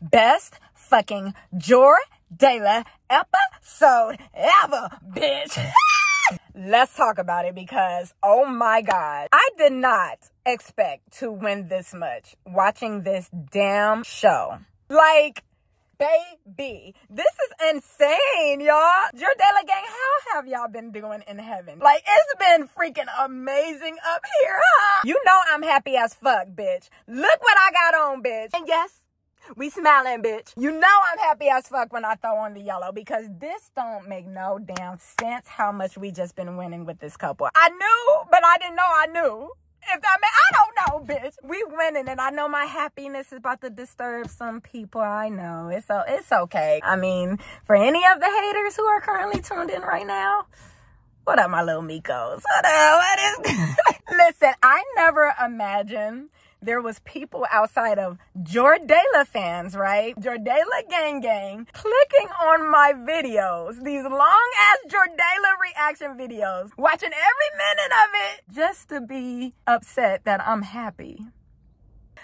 best fucking Jordayla episode ever, bitch. Let's talk about it because, oh my God, I did not expect to win this much watching this damn show. Like, baby, this is insane, y'all. Jordayla gang, how have y'all been doing in heaven? Like, it's been freaking amazing up here, huh? You know I'm happy as fuck, bitch. Look what I got on, bitch. And yes, we smiling, bitch. You know I'm happy as fuck when I throw on the yellow because this don't make no damn sense how much we just been winning with this couple. I knew, but I didn't know I knew. If that mean, I don't know, bitch. We winning, and I know my happiness is about to disturb some people. I know it's so it's okay. I mean, for any of the haters who are currently tuned in right now, what up, my little Mikos? What up? What is? Listen, I never imagined there was people outside of Jordayla fans, right? Jordayla gang gang clicking on my videos, these long ass Jordayla reaction videos, watching every minute of it just to be upset that I'm happy.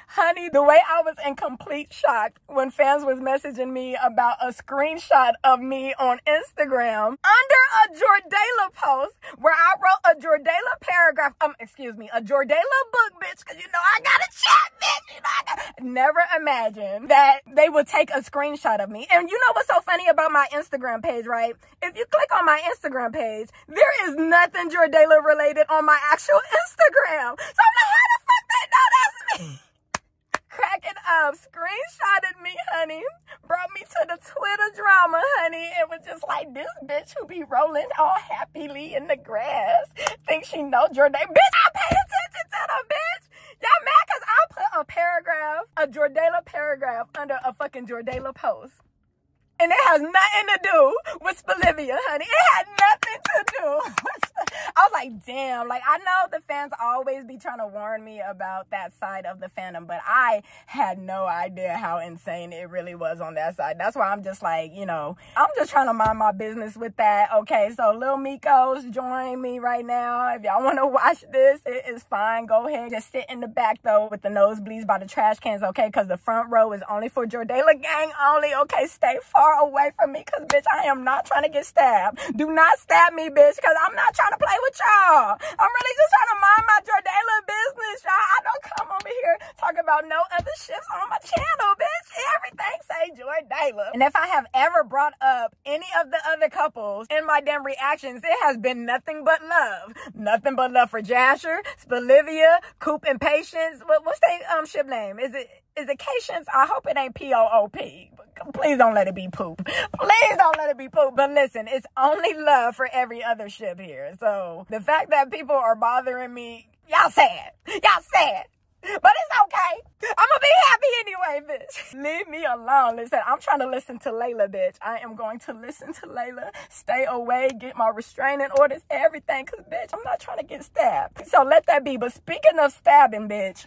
Honey, the way I was in complete shock when fans was messaging me about a screenshot of me on Instagram under a Jordayla post where I wrote a Jordayla paragraph, um, excuse me, a Jordayla book, bitch, cause you know I got a chat, bitch, you know I got, never imagined that they would take a screenshot of me. And you know what's so funny about my Instagram page, right? If you click on my Instagram page, there is nothing Jordayla related on my actual Instagram. So I'm like, how the fuck they know that's me? cracking up, screenshotted me, honey, brought me to the Twitter drama, honey. It was just like this bitch who be rolling all happily in the grass. Think she know Jordan. Bitch, I pay attention to the bitch. Y'all mad cause I put a paragraph, a Jordayla paragraph under a fucking Jordayla post. And it has nothing to do with Bolivia, honey. It had nothing to do. I was like, damn. Like, I know the fans always be trying to warn me about that side of the fandom, but I had no idea how insane it really was on that side. That's why I'm just like, you know, I'm just trying to mind my business with that. Okay, so Lil Mikos, join me right now. If y'all want to watch this, it is fine. Go ahead. Just sit in the back, though, with the nosebleeds by the trash cans, okay? Because the front row is only for Jordayla gang only, okay? Stay far away from me because, bitch, I am not trying to get stabbed. Do not stab me, bitch, because I'm not trying to play with y'all. I'm really just trying to mind my Jordayla business, y'all. I don't come over here talking about no other shits on my channel, bitch. Everything say Jordayla. And if I have ever brought up any of the other couples in my damn reactions, it has been nothing but love. Nothing but love for Jasher, Bolivia, Coop and Patience. What, what's their um ship name? Is it is it Patience? I hope it ain't P O O P. Please don't let it be poop. Please don't let it be poop. But listen, it's only love for every other ship here. So the fact that people are bothering me, y'all sad. Y'all sad. But it's okay. I'm gonna be happy anyway, bitch. Leave me alone. Listen, I'm trying to listen to Layla, bitch. I am going to listen to Layla. Stay away, get my restraining orders, everything. Cause bitch, I'm not trying to get stabbed. So let that be. But speaking of stabbing, bitch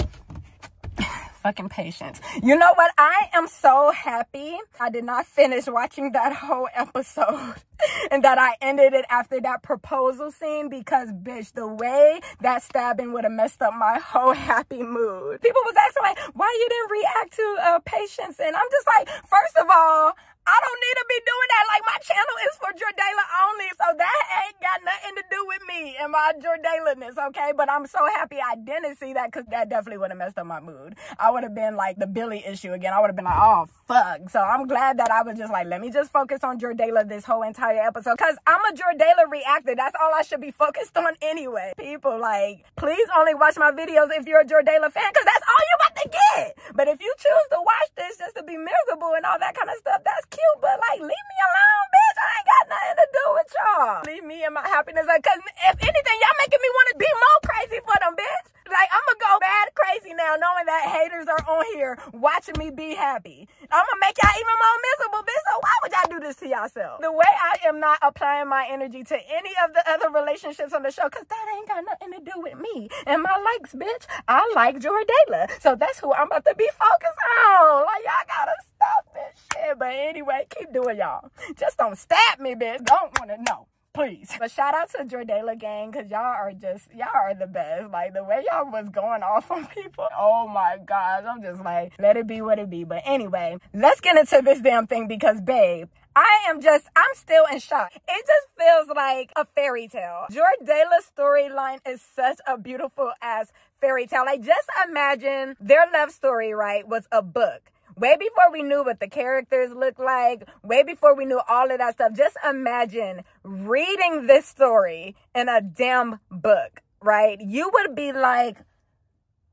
fucking patience. You know what? I am so happy I did not finish watching that whole episode and that I ended it after that proposal scene because, bitch, the way that stabbing would have messed up my whole happy mood. People was asking, like, why you didn't react to uh, patience? And I'm just like, first of all, I don't need to be doing that. Like my channel is for Jordayla only. So that ain't got nothing to do with me and my Jordaylaness, okay? But I'm so happy I didn't see that because that definitely would have messed up my mood. I would have been like the Billy issue again. I would have been like, oh, fuck. So I'm glad that I was just like, let me just focus on Jordayla this whole entire episode because I'm a Jordayla reactor. That's all I should be focused on anyway. People, like, please only watch my videos if you're a Jordayla fan because that's all you get. But if you choose to watch this just to be miserable and all that kind of stuff, that's cute but like, leave me alone, bitch. I ain't got nothing to do with y'all. Leave me and my happiness. Like, cause if anything, y'all making me want to be more crazy for them, bitch. Like, I'm gonna go bad crazy now, knowing that haters are on here watching me be happy. I'm gonna make y'all even more miserable, bitch. So why would y'all do this to yourself? The way I am not applying my energy to any of the other relationships on the show, cause that ain't got nothing to do with me and my likes, bitch. I like Jordayla. So that's who I'm about to be focused on. Like, y'all gotta stop this shit. But anyway, keep doing y'all. Just don't stab me, bitch. Don't wanna know. please. But shout out to Jordayla gang, because y'all are just, y'all are the best. Like, the way y'all was going off on people, oh my gosh. I'm just like, let it be what it be. But anyway, let's get into this damn thing because, babe, I am just, I'm still in shock. It just feels like a fairy tale. Jordayla's storyline is such a beautiful ass fairy tale. Like, just imagine their love story, right, was a book way before we knew what the characters looked like, way before we knew all of that stuff. Just imagine reading this story in a damn book, right? You would be like,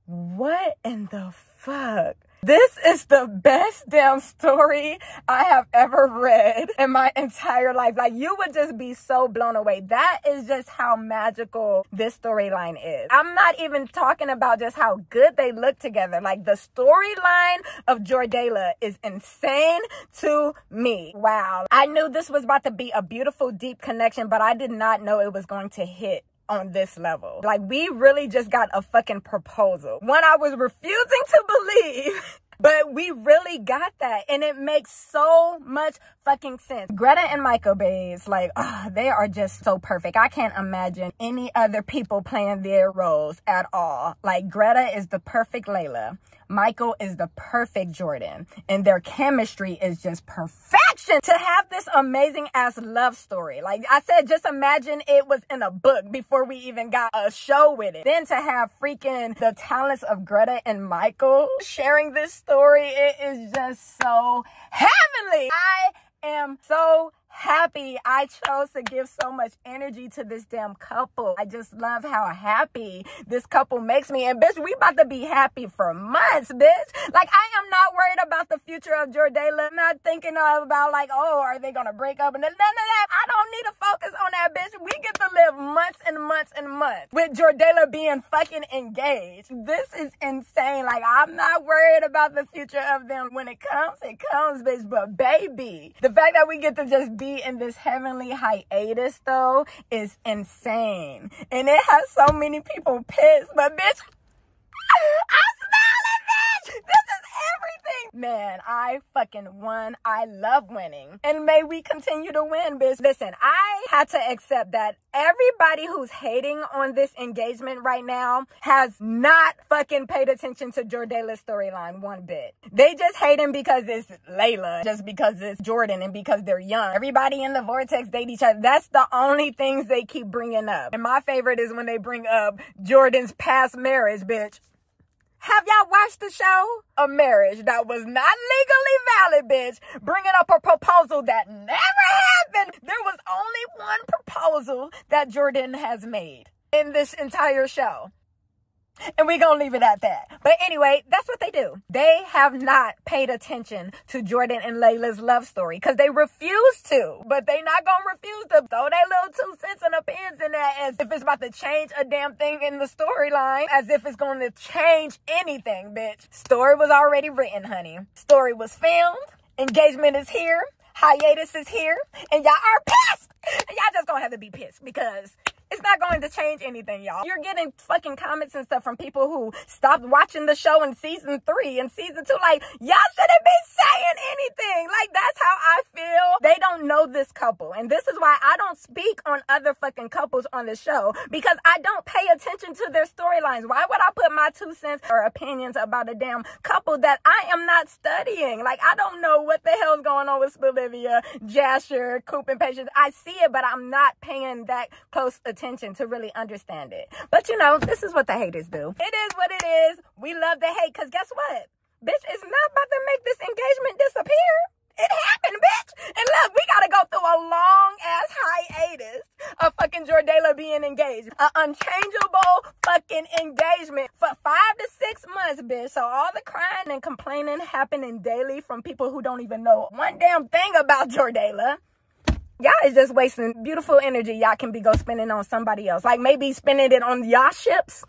what in the fuck? This is the best damn story I have ever read in my entire life. Like you would just be so blown away. That is just how magical this storyline is. I'm not even talking about just how good they look together. Like the storyline of Jordayla is insane to me. Wow. I knew this was about to be a beautiful, deep connection, but I did not know it was going to hit on this level. Like we really just got a fucking proposal. One I was refusing to believe. But we really got that. And it makes so much fucking sense. Greta and Michael Bays, like, oh, they are just so perfect. I can't imagine any other people playing their roles at all. Like, Greta is the perfect Layla. Michael is the perfect Jordan. And their chemistry is just perfection to have this amazing ass love story. Like I said, just imagine it was in a book before we even got a show with it. Then to have freaking the talents of Greta and Michael sharing this story, it is just so heavenly. I am so happy I chose to give so much energy to this damn couple. I just love how happy this couple makes me. And bitch, we about to be happy for months, bitch. Like I am not worried about the future of Jordayla. I'm not thinking about like, oh, are they gonna break up? And none of that. I don't need to focus on that, bitch. We get to live months and months and months with Jordayla being fucking engaged. This is insane. Like I'm not worried about the future of them. When it comes, it comes, bitch. But baby, the fact that we get to just be be in this heavenly hiatus though is insane. And it has so many people pissed, but bitch, I smell it, bitch! This Man, I fucking won. I love winning. And may we continue to win, bitch. Listen, I had to accept that everybody who's hating on this engagement right now has not fucking paid attention to Jordayla's storyline one bit. They just hate him because it's Layla, just because it's Jordan and because they're young. Everybody in the vortex date each other. That's the only things they keep bringing up. And my favorite is when they bring up Jordan's past marriage, bitch. Have y'all watched the show? A marriage that was not legally valid, bitch. Bringing up a proposal that never happened. There was only one proposal that Jordan has made in this entire show. And we're going to leave it at that. But anyway, that's what they do. They have not paid attention to Jordan and Layla's love story because they refuse to. But they not going to refuse to throw their little two cents and opinions in there as if it's about to change a damn thing in the storyline, as if it's going to change anything, bitch. Story was already written, honey. Story was filmed. Engagement is here. Hiatus is here. And y'all are pissed. Y'all just gonna have to be pissed because it's not going to change anything, y'all. You're getting fucking comments and stuff from people who stopped watching the show in season three and season two. Like, y'all shouldn't be saying anything. Like, that's how I feel. They don't know this couple. And this is why I don't speak on other fucking couples on the show because I don't pay attention to their storylines. Why would I put my two cents or opinions about a damn couple that I am not studying? Like, I don't know what the hell's going on with Bolivia, Jasher, Coop, and Patience. I see it, but I'm not paying that close attention attention to really understand it. But you know, this is what the haters do. It is what it is. We love the hate because guess what? Bitch, it's not about to make this engagement disappear. It happened, bitch. And look, we gotta go through a long ass hiatus of fucking Jordayla being engaged. An unchangeable fucking engagement for five to six months, bitch. So all the crying and complaining happening daily from people who don't even know one damn thing about Jordayla y'all is just wasting beautiful energy y'all can be go spending on somebody else. Like maybe spending it on y'all ships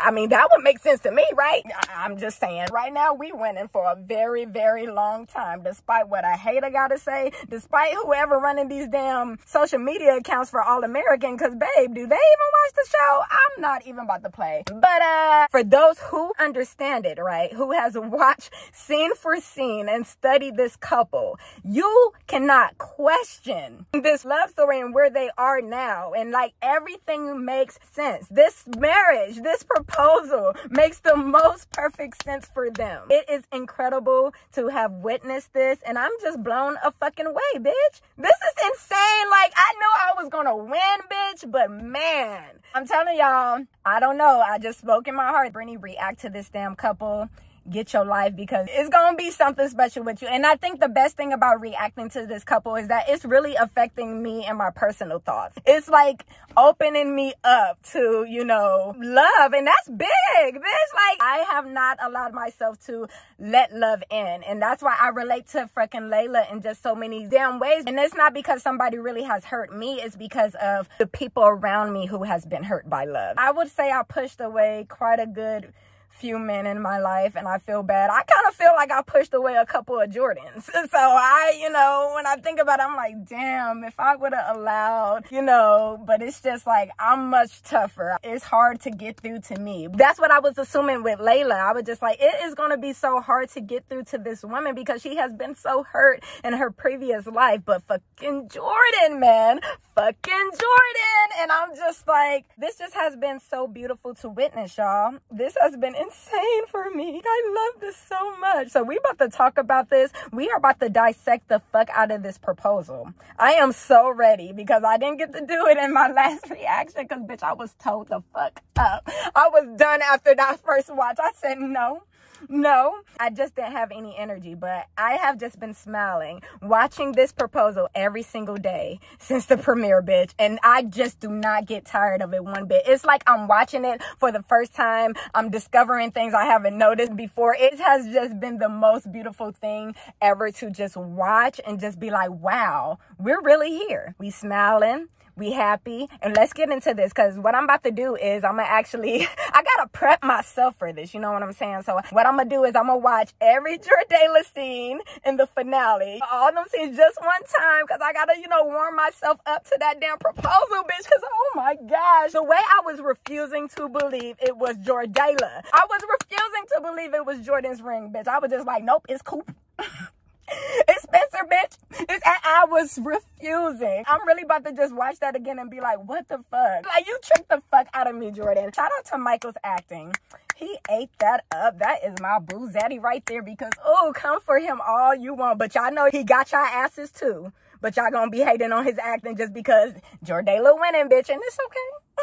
I mean, that would make sense to me, right? I'm just saying, right now we winning for a very, very long time, despite what I hate I gotta say, despite whoever running these damn social media accounts for All American, cause babe, do they even watch the show? I'm not even about to play. But uh, for those who understand it, right, who has watched scene for scene and studied this couple, you cannot question this love story and where they are now. And like everything makes sense. This marriage, this proposal makes the most perfect sense for them. It is incredible to have witnessed this. And I'm just blown a fucking way, bitch. This is insane. Like I knew I was gonna win, bitch. But man, I'm telling y'all, I don't know. I just spoke in my heart. Brittany react to this damn couple get your life because it's gonna be something special with you. And I think the best thing about reacting to this couple is that it's really affecting me and my personal thoughts. It's like opening me up to, you know, love. And that's big, bitch. Like I have not allowed myself to let love in. And that's why I relate to freaking Layla in just so many damn ways. And it's not because somebody really has hurt me. It's because of the people around me who has been hurt by love. I would say I pushed away quite a good few men in my life and I feel bad. I kind of feel like I pushed away a couple of Jordans. So I, you know, when I think about it, I'm like, damn, if I would have allowed, you know, but it's just like, I'm much tougher. It's hard to get through to me. That's what I was assuming with Layla. I was just like, it is going to be so hard to get through to this woman because she has been so hurt in her previous life. But fucking Jordan, man, fucking Jordan. And I'm just like, this just has been so beautiful to witness, y'all. This has been insane for me. I love this so much. So we about to talk about this. We are about to dissect the fuck out of this proposal. I am so ready because I didn't get to do it in my last reaction because bitch, I was told the fuck up. I was done after that first watch. I said no no, I just didn't have any energy, but I have just been smiling watching this proposal every single day since the premiere, bitch. And I just do not get tired of it one bit. It's like I'm watching it for the first time. I'm discovering things I haven't noticed before. It has just been the most beautiful thing ever to just watch and just be like, wow, we're really here. We smiling be happy. And let's get into this because what i'm about to do is i'm gonna actually i gotta prep myself for this you know what i'm saying? So what i'm gonna do is i'm gonna watch every jordayla scene in the finale. All them scenes just one time because i gotta you know warm myself up to that damn proposal bitch because oh my gosh. The way i was refusing to believe it was jordayla i was refusing to believe it was jordan's ring bitch. I was just like nope it's cool it's Spencer, bitch. It's, I, I, was refusing. I'm really about to just watch that again and be like, what the fuck? Like, you tricked the fuck out of me, Jordan. Shout out to Michael's acting. He ate that up. That is my boo zaddy right there because, oh, come for him all you want. But y'all know he got y'all asses too. But y'all gonna be hating on his acting just because Jordayla winning, bitch. And it's okay.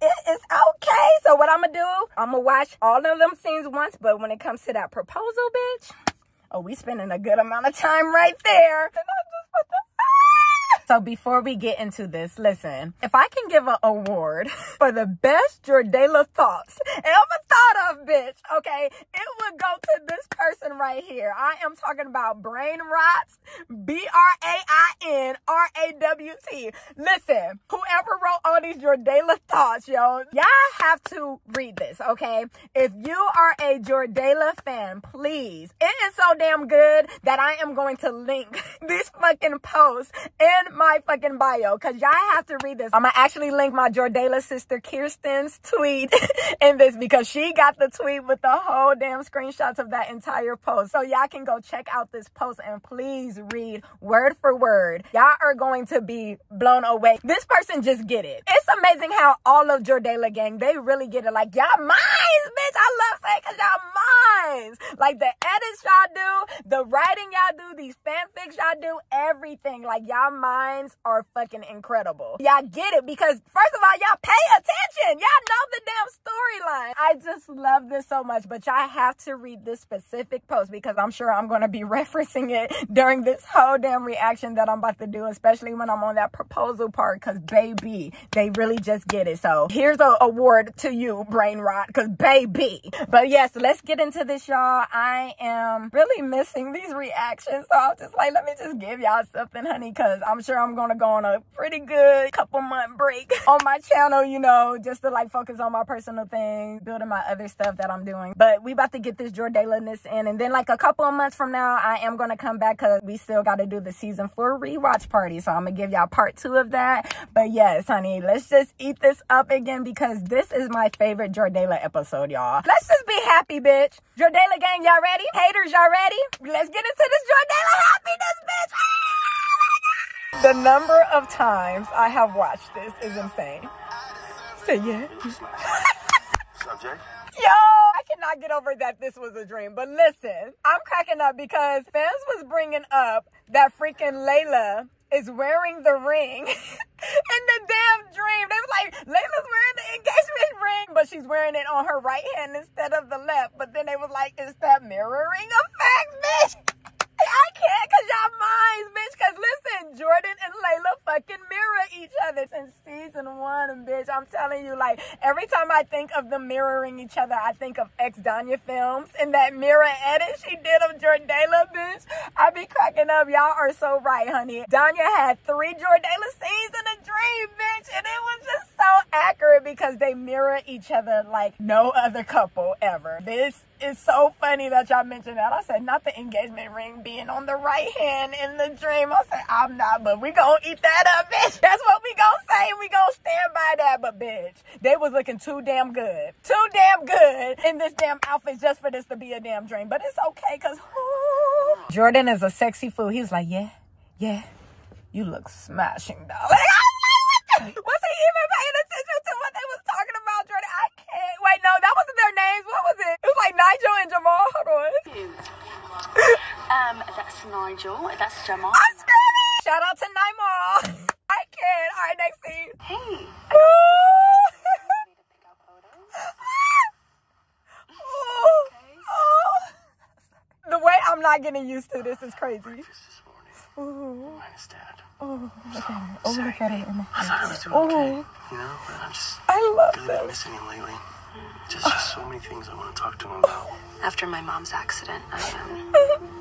it is okay. So what I'm gonna do, I'm gonna watch all of them scenes once. But when it comes to that proposal, bitch, Oh, we spending a good amount of time right there. So before we get into this, listen, if I can give an award for the best Jordayla thoughts ever thought of, bitch, okay, it would go to this person right here. I am talking about Brain Rots, B-R-A-I-N-R-A-W-T. Listen, whoever wrote all these Jordayla thoughts, yo, y'all have to read this, okay? If you are a Jordayla fan, please, it is so damn good that I am going to link this fucking post in my fucking bio because y'all have to read this. I'm gonna actually link my Jordayla sister Kirstyn's tweet in this because she got the tweet with the whole damn screenshots of that entire post. So y'all can go check out this post and please read word for word. Y'all are going to be blown away. This person just get it. It's amazing how all of Jordayla gang, they really get it. Like y'all minds, bitch. I love saying cause y'all minds. Like the edits y'all do, the writing y'all do, these fanfics y'all do, everything. Like y'all minds are fucking incredible. Y'all get it because first of all, y'all pay attention. Y'all know the damn storyline. I just love this so much, but y'all have to read this specific post because I'm sure I'm going to be referencing it during this whole damn reaction that I'm about to do, especially when I'm on that proposal part because baby, they really just get it. So here's a award to you, Brainrawt, because baby. But yes, let's get into this, y'all. I am really missing these reactions. So I'm just like, let me just give y'all something, honey, because I'm sure I'm gonna go on a pretty good couple month break on my channel, you know, just to like focus on my personal things, building my other stuff that I'm doing. But we about to get this Jordayla-ness in. And then like a couple of months from now, I am gonna come back because we still got to do the season four rewatch party. So I'm gonna give y'all part two of that. But yes, honey, let's just eat this up again because this is my favorite Jordayla episode, y'all. Let's just be happy, bitch. Jordayla gang, y'all ready? Haters, y'all ready? Let's get into this Jordayla happiness, bitch. Ah, the number of times I have watched this is insane. Say yeah. Subject? Yo, I cannot get over that this was a dream. But listen, I'm cracking up because fans was bringing up that freaking Layla is wearing the ring in the damn dream. They was like, Layla's wearing the engagement ring, but she's wearing it on her right hand instead of the left. But then they was like, is that mirroring effect, bitch? I can't cause y'all minds, bitch. Cause listen, Jordan and Layla fucking mirror each other since season one, bitch. I'm telling you, like every time I think of them mirroring each other, I think of ex Danya films and that mirror edit she did of Jordayla, bitch. I be cracking up. Y'all are so right, honey. Danya had three Jordayla scenes in a dream, bitch, and it was just so accurate because they mirror each other like no other couple ever. This is so funny that y'all mentioned that. I said, not the engagement ring being on the right hand in the dream. I said, I'm not, but we gonna eat that up, bitch. That's what we gonna say. We gonna stand by that. But bitch, they was looking too damn good. Too damn good in this damn outfit just for this to be a damn dream. But it's okay, cause. Jordan is a sexy fool. He was like, yeah, yeah, you look smashing, dog. was he even paying attention to what they was talking about, Jordan? I can't. Wait, no, that wasn't their names. What was it? It was like Nigel and Jamal. Hold on. Um, that's Nigel. That's Jamal. I'm screaming. Shout out to Nigel. I can't. All right, next scene. Hey. The way I'm not getting used to this is crazy. Ooh. Minus dad. Oh, look at it. Oh, look at it in the I thought I was doing okay. You know, but I'm just I love really been this. missing him lately. Just, just so many things I want to talk to him about. After my mom's accident, I um,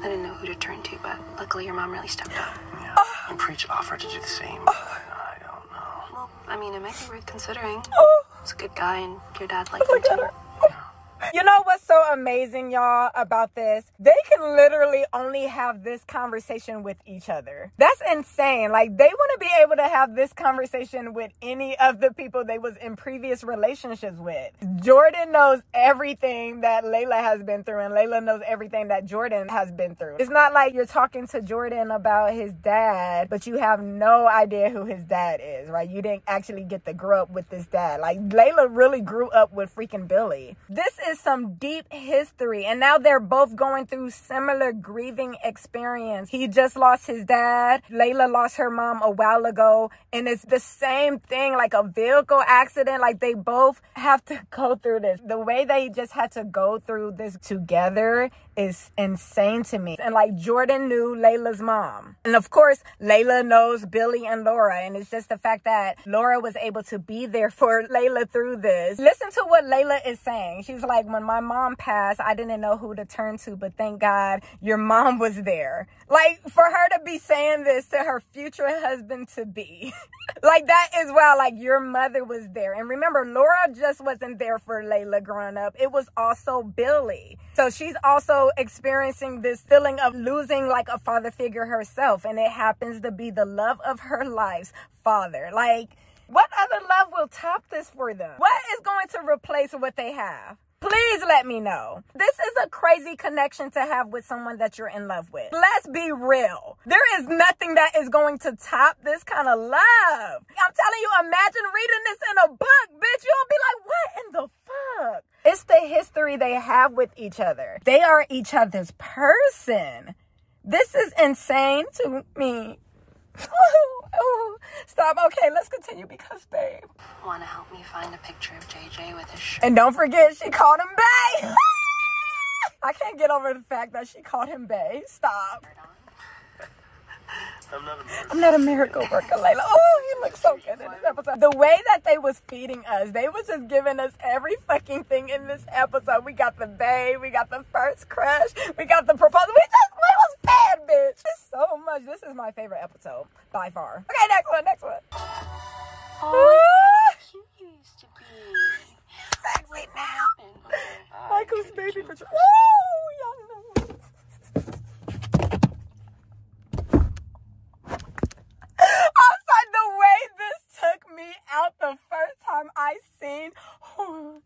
I didn't know who to turn to, but luckily your mom really stepped up. Yeah. And Preach offered to do the same. but I don't know. Well, I mean, it might be worth considering. Oh, He's a good guy, and your dad liked him look at too. You know what's so amazing, y'all, about this? They can literally only have this conversation with each other. That's insane. Like they want to be able to have this conversation with any of the people they was in previous relationships with. Jordan knows everything that Layla has been through and Layla knows everything that Jordan has been through. It's not like you're talking to Jordan about his dad, but you have no idea who his dad is, right? You didn't actually get to grow up with this dad. Like Layla really grew up with freaking Billy. This is some deep history and now they're both going through similar grieving experience. He just lost his dad. Layla lost her mom a while ago and it's the same thing like a vehicle accident. Like they both have to go through this. The way they just had to go through this together is insane to me. And like Jordan knew Layla's mom. And of course, Layla knows Billy and Laura. And it's just the fact that Laura was able to be there for Layla through this. Listen to what Layla is saying. She's like, when my mom passed, I didn't know who to turn to, but thank God your mom was there. Like for her to be saying this to her future husband to be. like that is wow. Like your mother was there. And remember, Laura just wasn't there for Layla growing up. It was also Billy. So she's also experiencing this feeling of losing like a father figure herself. And it happens to be the love of her life's father. Like, what other love will top this for them? What is going to replace what they have? Please let me know. This is a crazy connection to have with someone that you're in love with. Let's be real. There is nothing that is going to top this kind of love. I'm telling you, imagine reading this in a book, bitch. You'll be like, what in the fuck? It's the history they have with each other. They are each other's person. This is insane to me. Oh, oh, stop. Okay, let's continue because, babe. Want to help me find a picture of JJ with his shirt? And don't forget, she called him Bay. I can't get over the fact that she called him Bay. Stop. I'm not a miracle. I'm not a miracle worker, Layla. Oh, he looks so good in this episode. The way that they was feeding us, they was just giving us every fucking thing in this episode. We got the Bay, we got the first crush, we got the proposal. We just we was bad, bitch. It's so much. This is my favorite episode by far. Okay, next one, next one. Oh, cute you used to be. Sexy now. And. Oh, Michael's baby picture. Woo! Young Outside the way this took me out the first time I seen.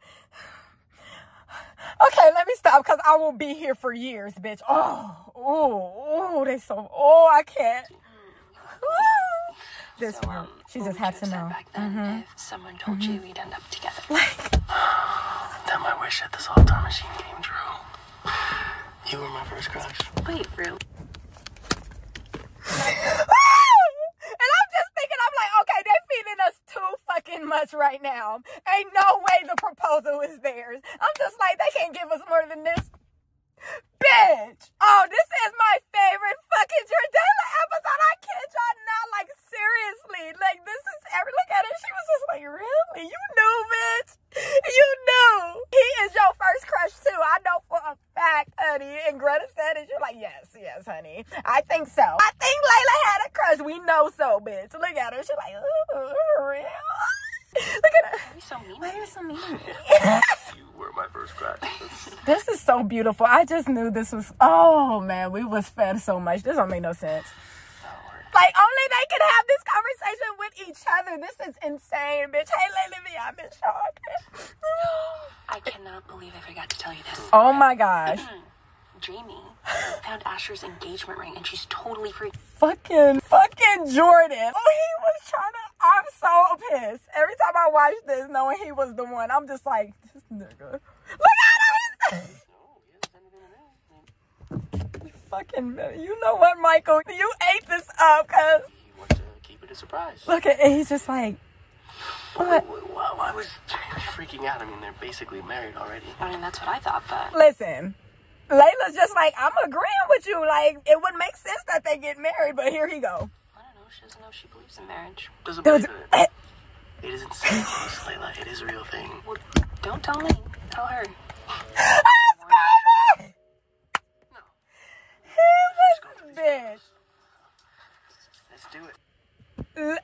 Okay, let me stop because I will be here for years, bitch. Oh, oh, oh, they so. Oh, I can't. This So, one, um, she just had to have know. Back then, Mhm. if someone told you we'd end up together. Like. Then my wish at this Zoltar machine came true. You were my first crush. Wait, really? and I'm just thinking, I'm like, okay, they're feeding us too fucking much right now. Ain't no way the proposal is theirs. I'm just like, they can't give us more than this. Bitch! Oh, this is my favorite fucking Jordayla episode. I kid y'all not. Like, seriously. Like, this is every look at her. She was just like, really? You knew, bitch. You knew. He is your first crush, too. I know for a fact, honey. And Greta said it. You're like, yes, yes, honey. I think so. I think Layla had a crush. We know so, bitch. Look at her. She's like, ooh, real. Look at her. Why are you so mean? Why are you so mean? You were my first crush. That's- This is so beautiful. I just knew this was. Oh man, we was fed so much. This don't make no sense. Like only they can have this conversation with each other. This is insane, bitch. Hey, Lily, me, I'm in shock. I cannot believe I forgot to tell you this. oh my gosh, Jamie found Asher's engagement ring and she's totally free. Fucking, fucking Jordan. Oh, he was trying to. I'm so pissed every time I watch this, knowing he was the one. I'm just like, this nigga. Look at him. You fucking, you know what, Michael? You ate this up, cause He wants to keep it a surprise. look at, and he's just like, what? Why, why was freaking out? I mean, they're basically married already. I mean, that's what I thought, but Listen, Layla's just like, I'm agreeing with you. Like, it wouldn't make sense that they get married, but here he go. I don't know. She doesn't know she believes in marriage. Doesn't believe in it. It isn't Santa Claus, Layla. It is a real thing. Well, don't tell me. Tell her. Bitch. Let's do it. L-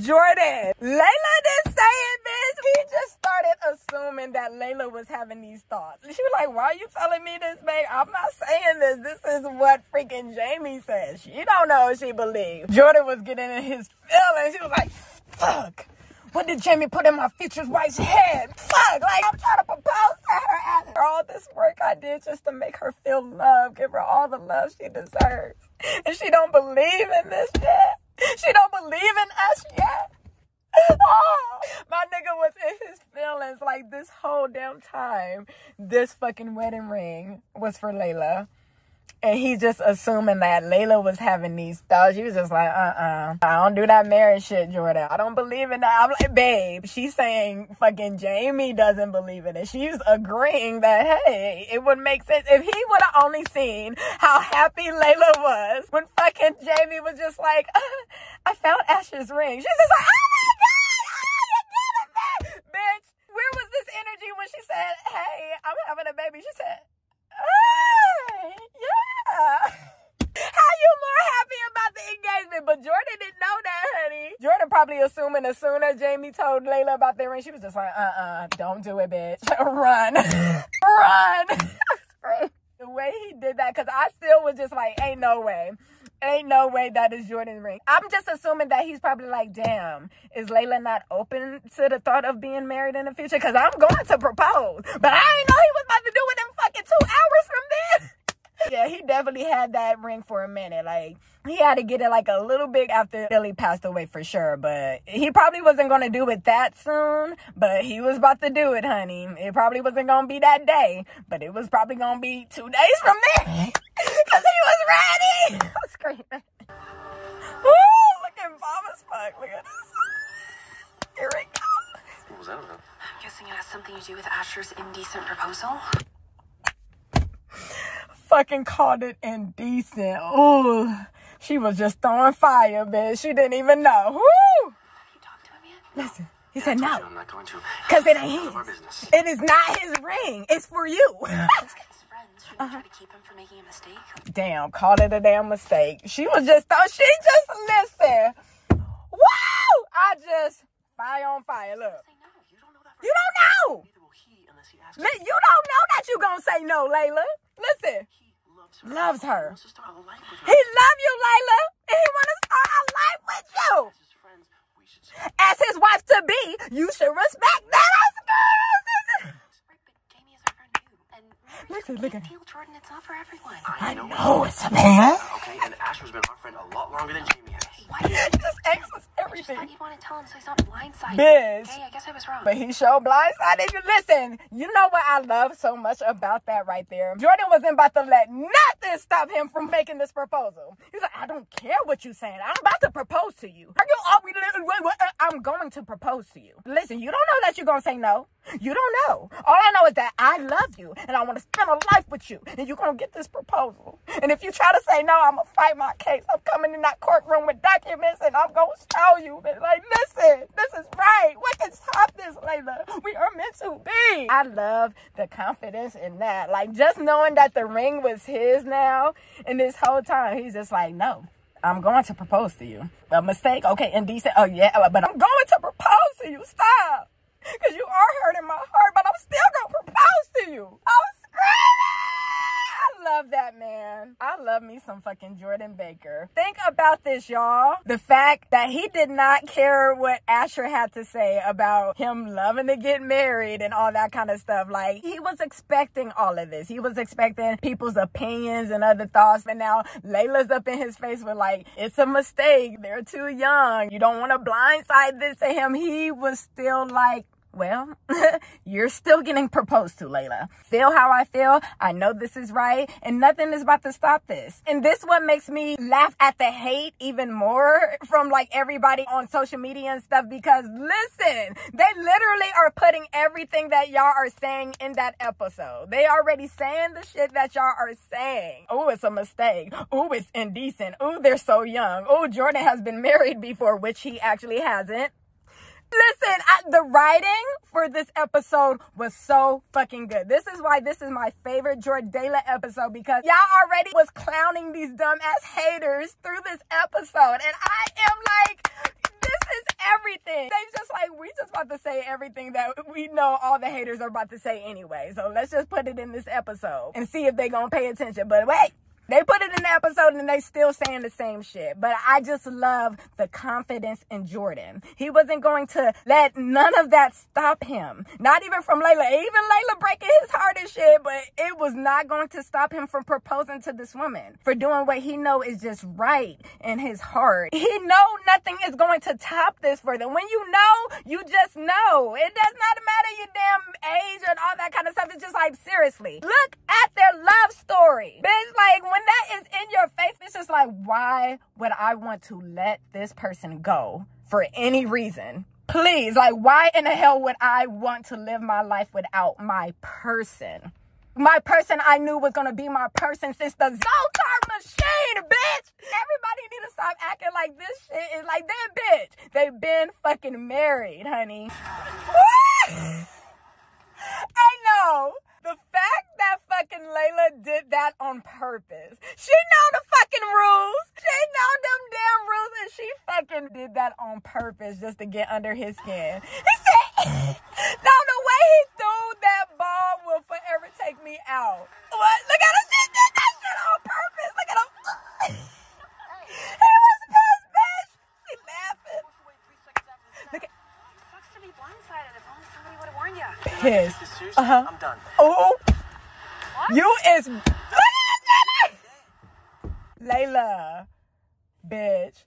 Jordan, Layla didn't say it, bitch. He just started assuming that Layla was having these thoughts. She was like, why are you telling me this, babe? I'm not saying this. This is what freaking Jamie says. She don't know if she believes. Jordan was getting in his feelings. He was like, fuck. What did Jamie put in my future wife's head? Fuck, like I'm trying to propose to her after all this work I did just to make her feel love, give her all the love she deserves. And she don't believe in this yet. She don't believe in us yet. My nigga was in his feelings like this whole damn time. This fucking wedding ring was for Layla. And he just assuming that Layla was having these thoughts. She was just like, uh-uh. I don't do that marriage shit, Jordan. I don't believe in that. I'm like, babe, she's saying fucking Jamie doesn't believe in it. She's agreeing that, hey, it would make sense if he would have only seen how happy Layla was when fucking Jamie was just like, uh, I found Asher's ring. She's just like, oh my God, oh, you did it, man. Bitch, where was this energy when she said, hey, I'm having a baby? She said, Hey, yeah. How you more happy about the engagement? But Jordan didn't know that, honey. Jordan probably assuming as soon as Jamie told Layla about their ring, she was just like, uh-uh, don't do it, bitch. Run. Run. the way he did that, because I still was just like, ain't no way. Ain't no way that is Jordan's ring. I'm just assuming that he's probably like, damn, is Layla not open to the thought of being married in the future? Because I'm going to propose. But I didn't know he was about to do it in fucking two hours from then. yeah, he definitely had that ring for a minute. Like, he had to get it like a little bit after Billy passed away for sure. But he probably wasn't going to do it that soon. But he was about to do it, honey. It probably wasn't going to be that day. But it was probably going to be two days from there. Because he was ready. I'm screaming. Woo, look at Mama's fuck. Look at this. Here we go. What was that about? I'm guessing it has something to do with Asher's indecent proposal. fucking called it indecent. Ooh, she was just throwing fire, bitch. She didn't even know. Woo! Have you talked to him yet? Listen, he said no, you I'm not going to. because it ain't None his. business. It is not his ring. It's for you. Let's get his friends. Shouldn't I try to keep him from making a mistake? Damn, call it a damn mistake. She was just, oh, she just listen. Woo! I just fire on fire. Look, You don't know that you don't know. Neither will he unless he asks. Li- You don't know that you gonna say no, Layla. Listen, He loves her. loves He her. wants to start a life with her. He love you, Layla, and he wanna start a life with you. As his friends, we should say. As his wife to be, you should respect that. Right, but Jamie is our friend too. And remember, Listen, you look can't at- deal, Jordan. It's not for everyone. I know it's a man. Okay, and Asher's been our friend a lot longer than Jamie has. Why did you Just was I just everything. want to tell him so he's not blindsided. Bitch. Okay, I guess I was wrong. But he showed blindsided you. Listen, you know what I love so much about that right there? Jordan wasn't about to let nothing stop him from making this proposal. He's like, I don't care what you're saying. I'm about to propose to you. Are you are we li- wait, wait, uh, I'm going to propose to you. Listen, you don't know that you're gonna say no. You don't know. All I know is that I love you and I want to spend a life with you. And you're gonna get this proposal. And if you try to say no, I'm gonna fight my case. I'm coming in that courtroom with documents and I'm gonna show you that like, listen, this is right. We can stop this, Layla? We are meant to be. I love the confidence in that. Like just knowing that the ring was his now, and this whole time he's just like, no. I'm going to propose to you. A mistake? Okay, indecent. Oh, yeah, but I'm going to propose to you. Stop. Because you are hurting my heart, but I'm still going to propose to you. I'm screaming. I love that man. I love me some fucking Jordan Baker. Think about this, y'all. The fact that he did not care what Asher had to say about him loving to get married and all that kind of stuff. Like, he was expecting all of this. He was expecting people's opinions and other thoughts. And now Layla's up in his face with like, it's a mistake. They're too young. You don't want to blindside this to him. He was still like, well, you're still getting proposed to, Layla. Feel how I feel. I know this is right, and nothing is about to stop this. And this what makes me laugh at the hate even more from like everybody on social media and stuff because listen, they literally are putting everything that y'all are saying in that episode. They already saying the shit that y'all are saying. Oh, it's a mistake. Oh, it's indecent. Oh, they're so young. Oh, Jordan has been married before, which he actually hasn't. Listen, I, the writing for this episode was so fucking good. This is why this is my favorite Jordayla episode because y'all already was clowning these dumbass haters through this episode. And I am like, this is everything. They just like, we just about to say everything that we know all the haters are about to say anyway. So let's just put it in this episode and see if they gonna pay attention. But wait. They put it in the episode and they still saying the same shit. But I just love the confidence in Jordan. He wasn't going to let none of that stop him. Not even from Layla. Even Layla breaking his heart and shit, but it was not going to stop him from proposing to this woman. For doing what he know is just right in his heart. He know nothing is going to top this for them. When you know, you just know. It does not matter your damn age and all that kind of stuff. It's just like, seriously. Look at their love story. Bitch, like, when that is in your face, it's just like, why would I want to let this person go for any reason? Please, like, why in the hell would I want to live my life without my person? My person I knew was gonna be my person since the Zoltar machine, bitch! Everybody need to stop acting like this shit is like that bitch. They've been fucking married, honey. I know. The fact that fucking Layla did that on purpose. She know the fucking rules. She know them damn rules and she fucking did that on purpose just to get under his skin. He said, now the way he threw that ball will forever take me out. What? Look at him. She did that shit on purpose. Look at him. he was pissed, bitch. She laughing. Look at Sucks to be blindsided. If only somebody would have warned you. pissed. This seriously? Uh-huh. I'm done. Oh, you is Layla, bitch.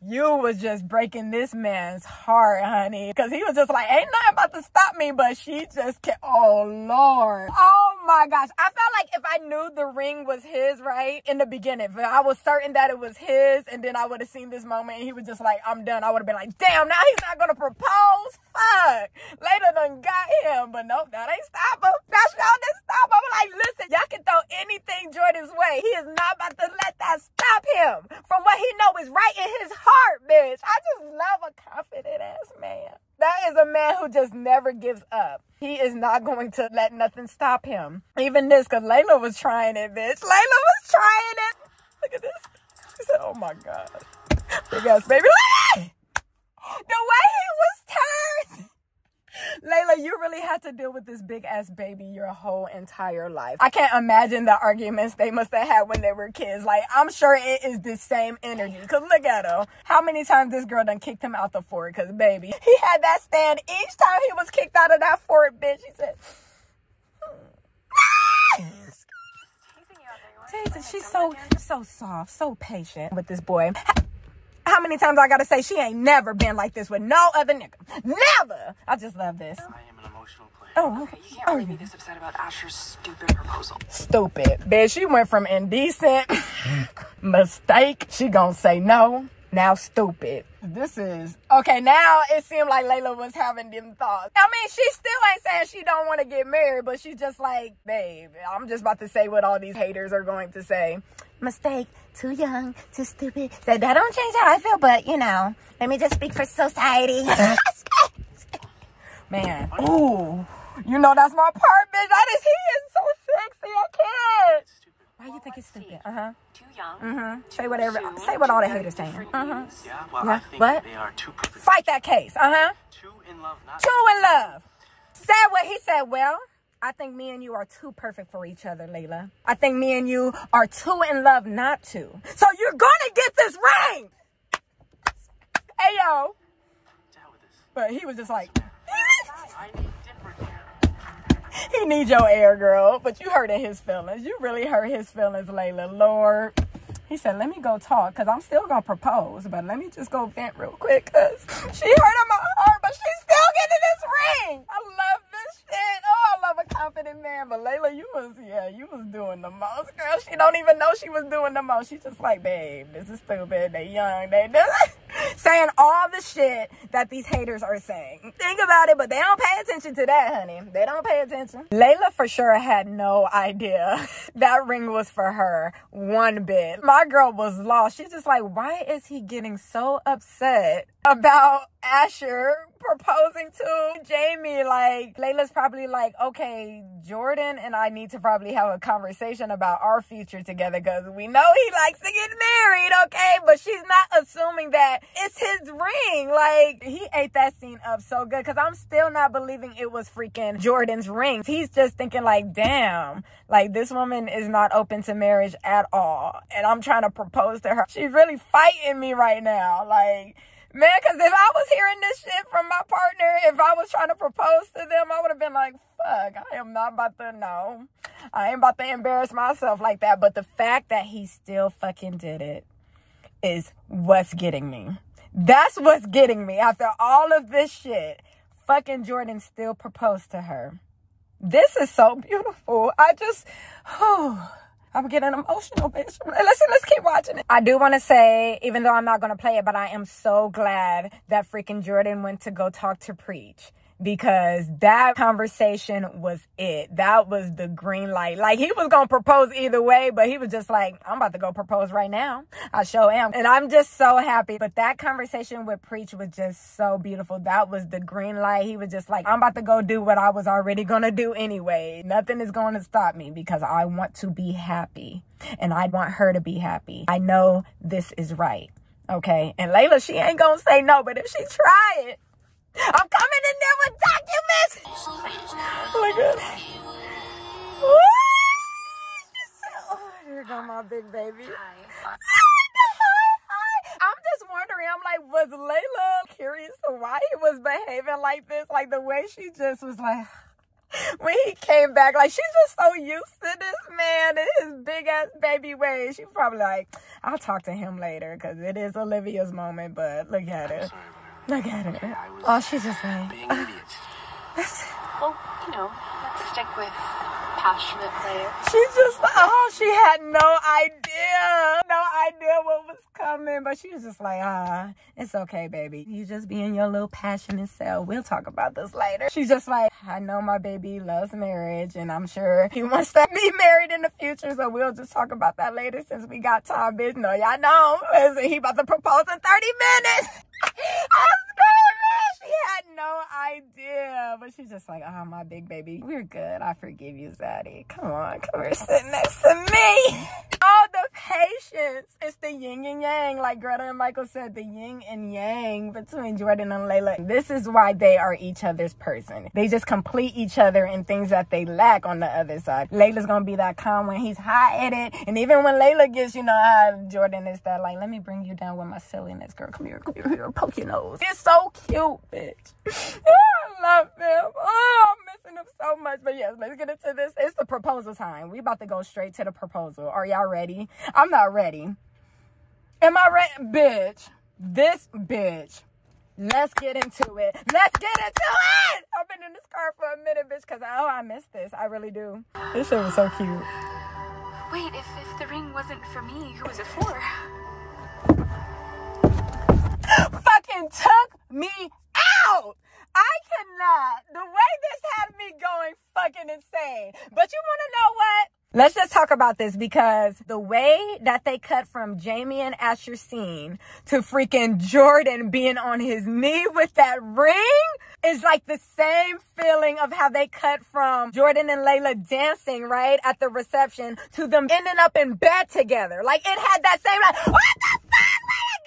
You was just breaking this man's heart, honey. Cause he was just like, ain't nothing about to stop me, but she just kept, oh Lord. Oh my gosh. I felt like if I knew the ring was his, right, in the beginning, but I was certain that it was his, and then I would have seen this moment and he was just like, I'm done. I would have been like, damn, now he's not gonna propose? Fuck. Later done got him, but nope, that ain't stop him. That's y'all didn't stop him. I'm like, listen, y'all can throw anything Jordan's way. He is not about to let that stop him from what he know is right in his heart, bitch. I just love a confident ass man. That is a man who just never gives up. He is not going to let nothing stop him. Even this, because Layla was trying it, bitch. Layla was trying it. Look at this. She said, oh my God. Big ass baby. Layla! The way he was turned. Layla, you really had to deal with this big ass baby your whole entire life. I can't imagine the arguments they must have had when they were kids. Like, I'm sure it is the same energy. Cause look at him. How many times this girl done kicked him out the fort? Cause baby, he had that stand each time he was kicked out of that fort, bitch. He said, Jesus, she's so so soft, so patient with this boy. How many times I gotta say she ain't never been like this with no other nigga? Never. I just love this. I am an emotional player. Oh, Okay, you can't really oh, be this upset about Asher's stupid proposal. stupid. Bitch, she went from indecent, mistake, she gonna say no, now stupid. This is, okay, now it seemed like Layla was having them thoughts. I mean, she still ain't saying she don't want to get married, but she's just like, babe, I'm just about to say what all these haters are going to say. Mistake, too young, too stupid. Said that don't change how I feel, but you know, let me just speak for society. Man, ooh, you know that's my part, bitch. That is, he is so sexy. I can't. Stupid. Why you think it's stupid? Uh huh. Too young. Mm-hmm. Say whatever. Soon, Say what all the two haters saying. Uh huh. Yeah, well, Yeah, I think what? they are two perfect. Fight that case. Uh huh. Two in love, not Two in love. Said what he said. Well, I think me and you are too perfect for each other, Layla. I think me and you are too in love not to. So you're gonna get this ring. Hey yo. But he was just like. He needs your air, girl. But you hurting his feelings. You really hurt his feelings, Layla. Lord. He said, let me go talk because I'm still going to propose. But let me just go vent real quick because she hurt my heart, but she's still getting this ring. I love shit. Oh, I love a confident man. But Layla, you was, yeah, you was doing the most, girl. She don't even know she was doing the most. She's just like, babe, this is stupid. They young. They saying all the shit that these haters are saying. Think about it, but they don't pay attention to that, honey. They don't pay attention. Layla for sure had no idea that ring was for her one bit. My girl was lost. She's just like, why is he getting so upset about Asher proposing to Jamie? Like, Layla's probably like, okay, Jordan and I need to probably have a conversation about our future together because we know he likes to get married, okay? But she's not assuming that it's his ring. Like, he ate that scene up so good because I'm still not believing it was freaking Jordan's ring. He's just thinking, like, damn, like, this woman is not open to marriage at all. And I'm trying to propose to her. She's really fighting me right now. Like, Man, because if I was hearing this shit from my partner, if I was trying to propose to them, I would have been like, fuck, I am not about to know. I ain't about to embarrass myself like that. But the fact that he still fucking did it is what's getting me. That's what's getting me. After all of this shit, fucking Jordan still proposed to her. This is so beautiful. I just, oh. I'm getting emotional, bitch. Listen, let's keep watching it. I do want to say, even though I'm not going to play it, but I am so glad that freaking Jordan went to go talk to Preach because that conversation was it. That was the green light. Like he was going to propose either way, but he was just like, I'm about to go propose right now. I sure am. And I'm just so happy. But that conversation with Preach was just so beautiful. That was the green light. He was just like, I'm about to go do what I was already going to do anyway. Nothing is going to stop me because I want to be happy and I want her to be happy. I know this is right. Okay. And Layla, she ain't going to say no, but if she try it, I'm coming in there with documents. Oh it. Woo! She's so- oh, Here go my big baby. I'm just wondering, I'm like, was Layla curious to why he was behaving like this? Like the way she just was like, when he came back, like she's just so used to this man and his big ass baby ways. She probably like, I'll talk to him later because it is Olivia's moment, but look at her. Sorry, Look at her. I Oh, she's just like, being an idiot. Well, you know, let's stick with passionate player. She just, like, oh, she had no idea, no idea what was coming, but she was just like, ah, it's okay, baby. You just be in your little passionate self. We'll talk about this later. She's just like, I know my baby loves marriage, and I'm sure he wants to be married in the future, so we'll just talk about that later since we got time, bitch. No, y'all know. Listen, he about to propose in 30 minutes. I'm. She had no idea. But she's just like, oh, my big baby, we're good. I forgive you, Zaddy. Come on, come here, sit next to me. oh, the patience. It's the yin and yang. Like Greta and Michael said, the yin and yang between Jordan and Layla. This is why they are each other's person. They just complete each other in things that they lack on the other side. Layla's gonna be that calm when he's hot at it. And even when Layla gets, you know, how Jordan is that like, let me bring you down with my silliness, girl. Come here, come here, here. poke your nose. It's so cute, bitch. I love them. Oh, I'm missing them so much. But yes, let's get into this. It's the proposal time. We about to go straight to the proposal. Are y'all ready? I'm not ready. Am I ready? Bitch. This bitch. Let's get into it. Let's get into it. I've been in this car for a minute, bitch, because oh, I missed this. I really do. This shit was so cute. Wait, if, if the ring wasn't for me, who was it for? Fucking took me out. I cannot. The way this had me going fucking insane. But you want to know what? Let's just talk about this because the way that they cut from Jamie and Asher scene to freaking Jordan being on his knee with that ring is like the same feeling of how they cut from Jordan and Layla dancing, right, at the reception to them ending up in bed together. Like it had that same like, what the fuck?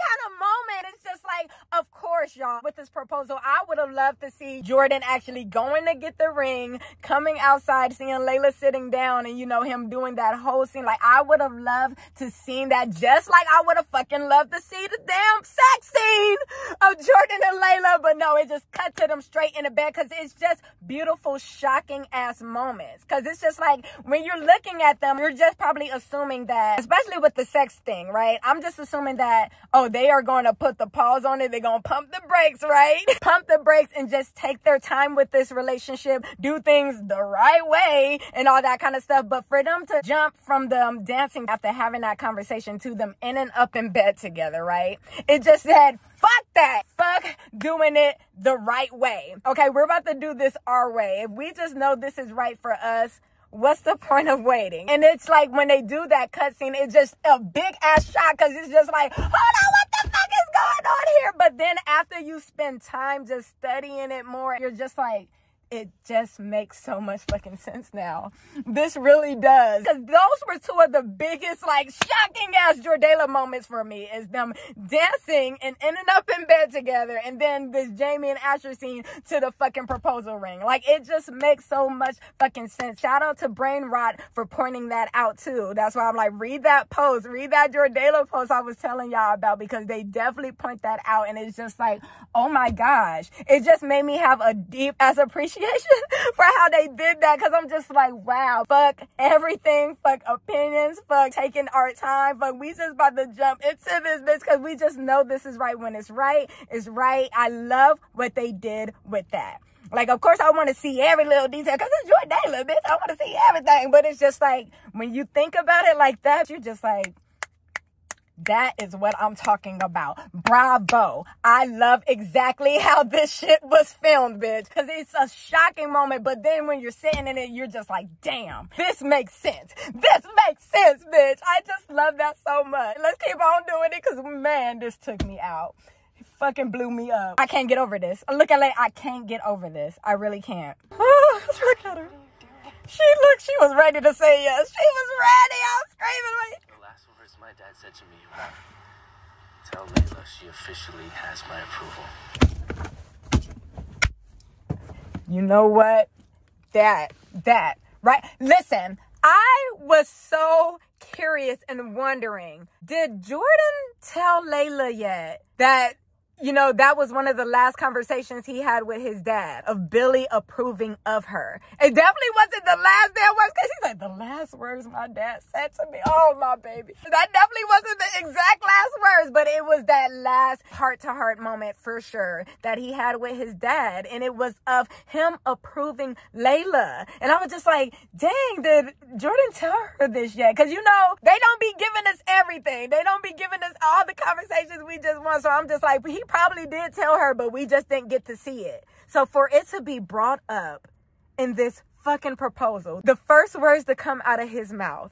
kind of moment. It's just like, of course, y'all, with this proposal, I would have loved to see Jordan actually going to get the ring, coming outside, seeing Layla sitting down, and you know, him doing that whole scene. Like, I would have loved to see that just like I would have fucking loved to see the damn sex scene of Jordan and Layla. But no, it just cut to them straight in the bed because it's just beautiful, shocking ass moments. Because it's just like when you're looking at them, you're just probably assuming that, especially with the sex thing, right? I'm just assuming that, oh, they are going to put the pause on it. They're going to pump the brakes, right? pump the brakes and just take their time with this relationship, do things the right way and all that kind of stuff. But for them to jump from them um, dancing after having that conversation to them in and up in bed together, right? It just said, fuck that. Fuck doing it the right way. Okay, we're about to do this our way. If we just know this is right for us, what's the point of waiting? And it's like when they do that cutscene, it's just a big ass shot because it's just like, hold on, what the fuck is going on here? But then after you spend time just studying it more, you're just like, it just makes so much fucking sense now. This really does. Because those were two of the biggest, like, shocking ass Jordayla moments for me is them dancing and ending up in bed together. And then this Jamie and Asher scene to the fucking proposal ring. Like, it just makes so much fucking sense. Shout out to Brainrawt for pointing that out too. That's why I'm like, read that post, read that Jordayla post I was telling y'all about because they definitely point that out. And it's just like, oh my gosh. It just made me have a deep ass appreciation appreciation for how they did that because I'm just like, wow, fuck everything, fuck opinions, fuck taking our time, fuck we just about to jump into this bitch because we just know this is right when it's right. It's right. I love what they did with that. Like, of course, I want to see every little detail because it's your day, bitch. I want to see everything. But it's just like, when you think about it like that, you're just like, that is what I'm talking about. Bravo. I love exactly how this shit was filmed, bitch. Cause it's a shocking moment. But then when you're sitting in it, you're just like, damn, this makes sense. This makes sense, bitch. I just love that so much. Let's keep on doing it. Cause man, this took me out. It fucking blew me up. I can't get over this. Look at like, I can't get over this. I really can't. look at her. She looked, she was ready to say yes. She was ready. I was screaming like, my dad said to me, tell Layla she officially has my approval. You know what? That, that, right? Listen, I was so curious and wondering, did Jordan tell Layla yet that you know, that was one of the last conversations he had with his dad of Billy approving of her. It definitely wasn't the last damn words because he's like, the last words my dad said to me. Oh, my baby. That definitely wasn't the exact last words, but it was that last heart to heart moment for sure that he had with his dad. And it was of him approving Layla. And I was just like, dang, did Jordan tell her this yet? Because, you know, they don't be giving us everything. They don't be giving us all the conversations we just want. So I'm just like, he probably did tell her, but we just didn't get to see it. So for it to be brought up in this fucking proposal, the first words to come out of his mouth,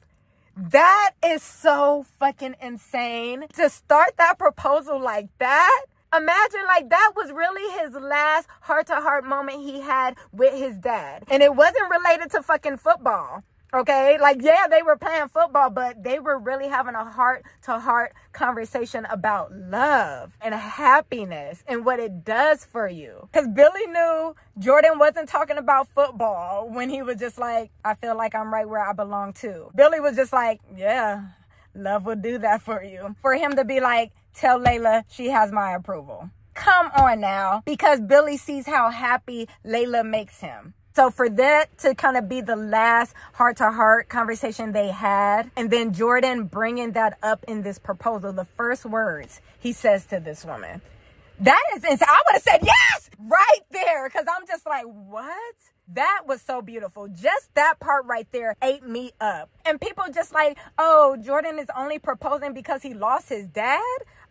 that is so fucking insane. To start that proposal like that, Imagine like that was really his last heart to heart moment he had with his dad. And it wasn't related to fucking football. Okay, like yeah, they were playing football, but they were really having a heart to heart conversation about love and happiness and what it does for you. Because Billy knew Jordan wasn't talking about football when he was just like, I feel like I'm right where I belong to. Billy was just like, yeah, love will do that for you. For him to be like, tell Layla she has my approval. Come on now, because Billy sees how happy Layla makes him. So for that to kind of be the last heart to heart conversation they had, and then Jordan bringing that up in this proposal, the first words he says to this woman, that is insane. I would have said yes right there because I'm just like, what? That was so beautiful. Just that part right there ate me up. And people just like, oh, Jordan is only proposing because he lost his dad?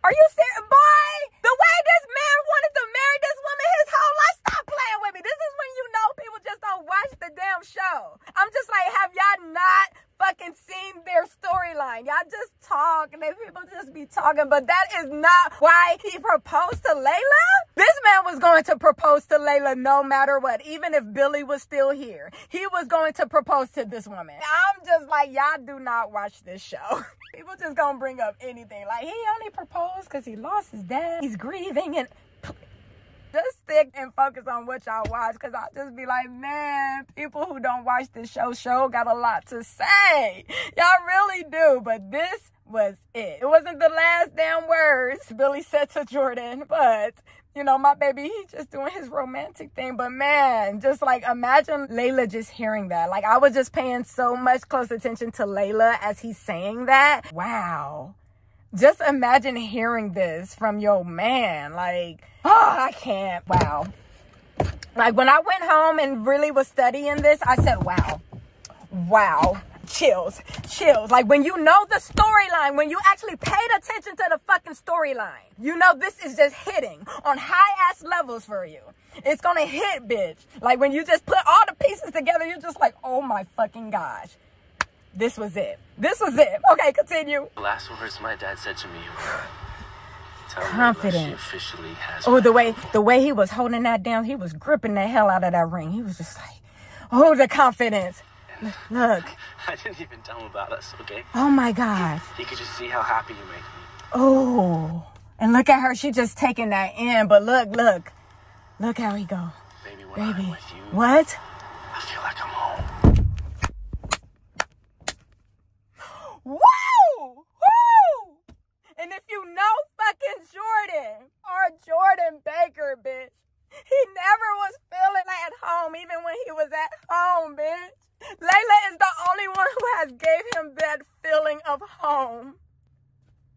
Are you serious? Boy, the way this man wanted to marry this woman his whole life, stop playing with me. This is when you know people just don't watch the damn show. I'm just like, have y'all not fucking seen their storyline? Y'all just talk and people just be talking, but that is not why he proposed to Layla. This man was going to propose to Layla no matter what, even if Billy was still here. He was going to propose to this woman. I'm just like, y'all do not watch this show. People just gonna bring up anything. Like he only proposed because he lost his dad. He's grieving and just stick and focus on what y'all watch because I'll just be like, man, people who don't watch this show show got a lot to say. Y'all really do. But this was it. It wasn't the last damn words Billy said to Jordan, but you know, my baby, he's just doing his romantic thing. But man, just like imagine Layla just hearing that. Like I was just paying so much close attention to Layla as he's saying that. Wow. Just imagine hearing this from your man. Like, oh, I can't. Wow. Like when I went home and really was studying this, I said, wow. Wow chills, chills. Like when you know the storyline, when you actually paid attention to the fucking storyline, you know this is just hitting on high ass levels for you. It's gonna hit, bitch. Like when you just put all the pieces together, you're just like, oh my fucking gosh. This was it. This was it. Okay, continue. The last words my dad said to me were confident. officially has oh, the way the way he was holding that down, he was gripping the hell out of that ring. He was just like, oh, the confidence. Look. I didn't even tell him about us, okay? Oh my God. He could just see how happy you make me. Oh. And look at her. She just taking that in. But look, look. Look how he go. Baby, Baby. You, What? I feel like I'm home. Woo! Woo! And if you know fucking Jordan or Jordan Baker, bitch, he never was feeling at home even when he was at home, bitch. Layla is the only one who has gave him that feeling of home.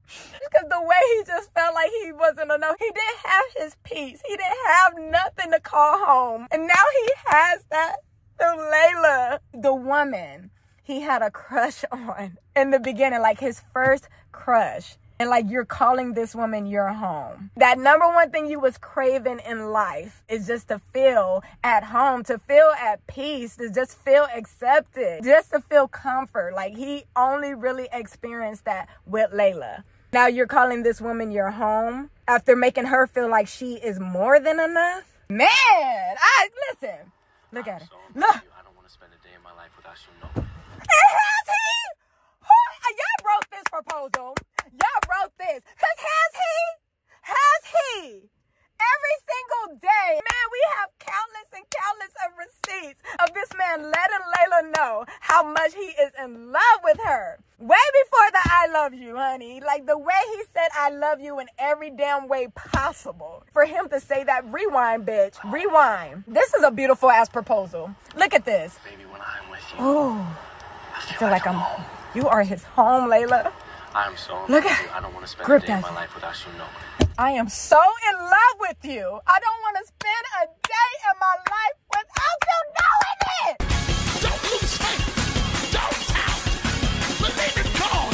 Because the way he just felt like he wasn't enough. He didn't have his peace. He didn't have nothing to call home. And now he has that through Layla, the woman he had a crush on in the beginning, like his first crush and like you're calling this woman your home. That number one thing you was craving in life is just to feel at home, to feel at peace, to just feel accepted, just to feel comfort. Like he only really experienced that with Layla. Now you're calling this woman your home after making her feel like she is more than enough? Man, I listen. Look at her. So I'm Look. I don't want to spend a day in my life without you knowing. And has he? Who, y'all wrote this proposal. Y'all wrote this. Cause has he? Has he? Every single day, man, we have countless and countless of receipts of this man letting Layla know how much he is in love with her. Way before the I love you, honey. Like the way he said I love you in every damn way possible. For him to say that, rewind, bitch. Rewind. This is a beautiful ass proposal. Look at this. Baby, when I'm with you, Oh, I feel, I feel like I'm home. You are his home, Layla. I'm so in Look love at- with you. I don't want to spend grip a day in that. my life without you knowing. I am so in love with you. I don't want to spend a day in my life without you knowing it. Don't lose faith. Don't doubt. Believe in God.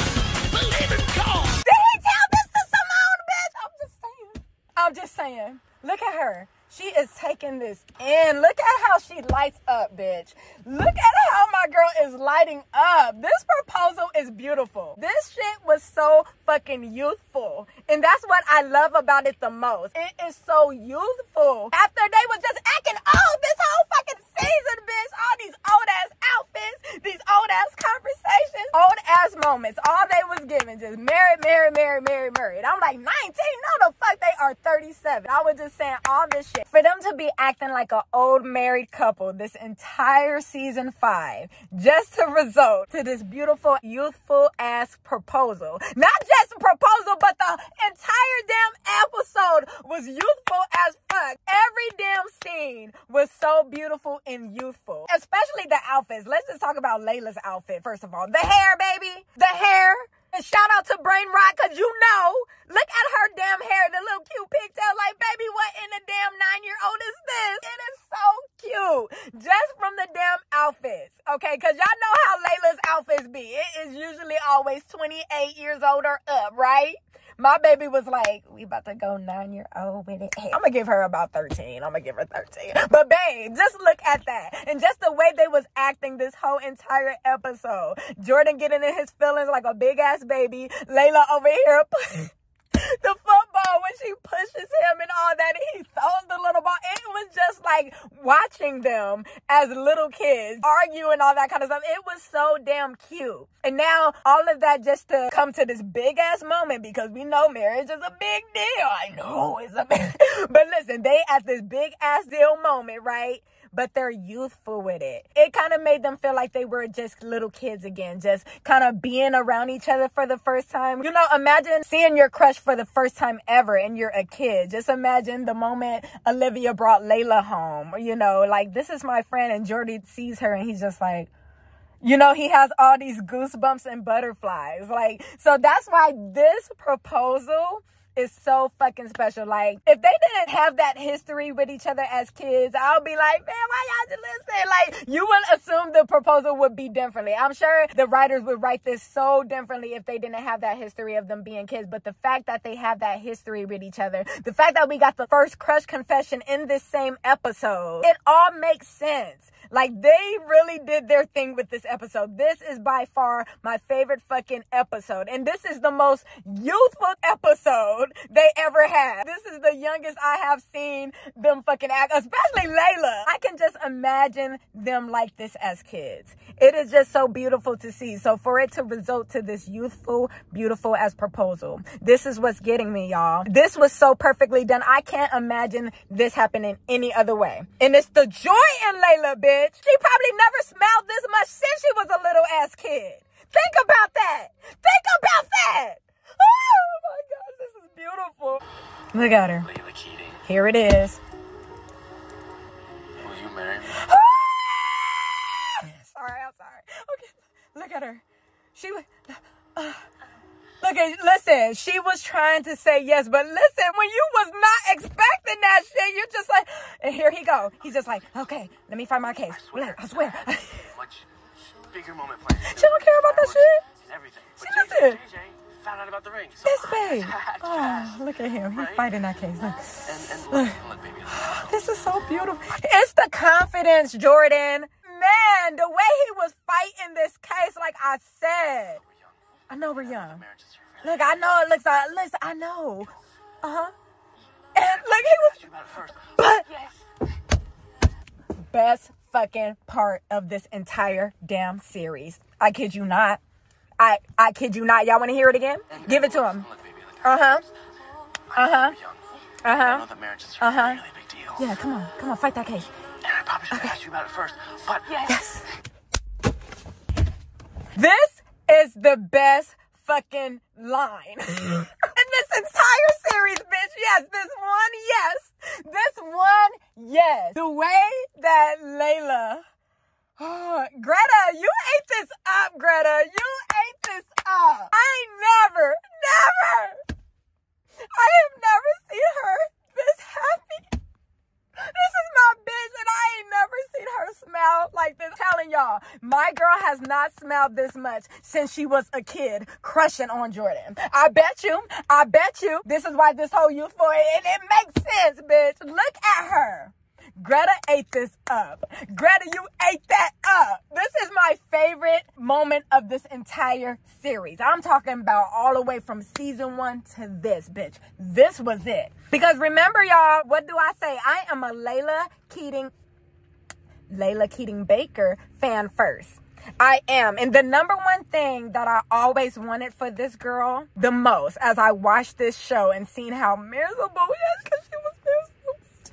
Believe in God. Did he tell this to Simone, bitch? I'm just saying. I'm just saying. Look at her. She is taking this in. Look at how she lights up, bitch. Look at how my girl is lighting up. This proposal is beautiful. This shit was so fucking youthful. And that's what I love about it the most. It is so youthful. After they was just acting old this whole fucking season, bitch. All these old ass outfits, these old ass conversations, old ass moments. All they was giving just married, married, married, married, married. I'm like 19. No, the fuck they are 37. I was just saying all this shit. For them to be acting like an old married couple this entire season five, just to result to this beautiful, youthful ass proposal. Not just a proposal, but the entire damn episode was youthful as fuck. Every damn scene was so beautiful and youthful, especially the outfits. Let's just talk about Layla's outfit first of all. The hair, baby, the hair. And shout out to Brainrawt, cause you know, look at her damn hair, the little cute pigtail. Like, baby, what in the damn nine year old is this? It is so cute. Just from the damn outfits. Okay, cause y'all know how Layla's outfits be. It is usually always 28 years old or up, right? My baby was like, we about to go nine year old with it. Hey, I'm gonna give her about 13. I'm gonna give her 13. But babe, just look at that. And just the way they was acting this whole entire episode. Jordan getting in his feelings like a big ass baby. Layla over here. the football when she pushes him and all that he throws the little ball. It was just like watching them as little kids argue and all that kind of stuff. It was so damn cute. And now all of that just to come to this big ass moment because we know marriage is a big deal. I know it's a big, but listen, they at this big ass deal moment, right? But they're youthful with it. It kind of made them feel like they were just little kids again, just kind of being around each other for the first time. You know, imagine seeing your crush for the first time ever and you're a kid. Just imagine the moment Olivia brought Layla home, you know, like this is my friend and Jordy sees her and he's just like, you know, he has all these goosebumps and butterflies. Like, so that's why this proposal is so fucking special. Like, if they didn't have that history with each other as kids, I'll be like, man, why y'all just listen? Like, you would assume the proposal would be differently. I'm sure the writers would write this so differently if they didn't have that history of them being kids. But the fact that they have that history with each other, the fact that we got the first crush confession in this same episode, it all makes sense. Like they really did their thing with this episode. This is by far my favorite fucking episode. And this is the most youthful episode they ever had. This is the youngest I have seen them fucking act, especially Layla. I can just imagine them like this as kids. It is just so beautiful to see. So for it to result to this youthful, beautiful as proposal, this is what's getting me, y'all. This was so perfectly done. I can't imagine this happening any other way. And it's the joy in Layla, bitch. She probably never smelled this much since she was a little ass kid. Think about that. Think about that. Oh my gosh, this is beautiful. Look at her. Here it is. will you marry me? sorry, I'm sorry. Okay, look at her. She was. Uh, look at, listen, she was trying to say yes, but listen, when you was not expecting that shit, you're just like, and here he go. He's just like, okay, let me find my case. Look, I swear. Much bigger moment planned. She don't care about that shit. And everything. She But doesn't. JJ, found out about the ring. So Yes, babe. Oh, look at him. He's Right? fighting that case. Look. And, and look, look, baby. look. This is so beautiful. It's the confidence, Jordan. Man, the way he was fighting this case, like I said. I know we're young. Marriage is your Look, I know it looks like, listen, I know. Uh huh. And look, he was, Ask you about it first. but Yes. best fucking part of this entire damn series. I kid you not. I I kid you not. Y'all want to hear it again? Give it to him. Look, baby, look. Uh huh. Uh-huh. Uh I huh. know that marriage is Uh-huh. big deal. Yeah, come on, come on, fight that case. And I probably should have asked you about it first. But Yes. yes. This is the best fucking line in this entire series, bitch. Yes, this one, yes. This one, yes. The way that Layla, oh, Greta, you ate this up, Greta. You ate this up. I never, never, I have never seen her this happy. This is my bitch, and I ain't never seen her smile like this. telling y'all. y'all, my girl has not smelled this much since she was a kid crushing on Jordan. I bet you, I bet you, this is why this whole euphoria, and it makes sense, bitch. Look at her. Greta ate this up. Greta, you ate that up. This is my favorite moment of this entire series. I'm talking about all the way from season one to this, bitch. This was it. Because remember, y'all, what do I say? I am a Layla Keating, Layla Keating Baker fan first. I am. And the number one thing that I always wanted for this girl the most as I watched this show and seen how miserable, she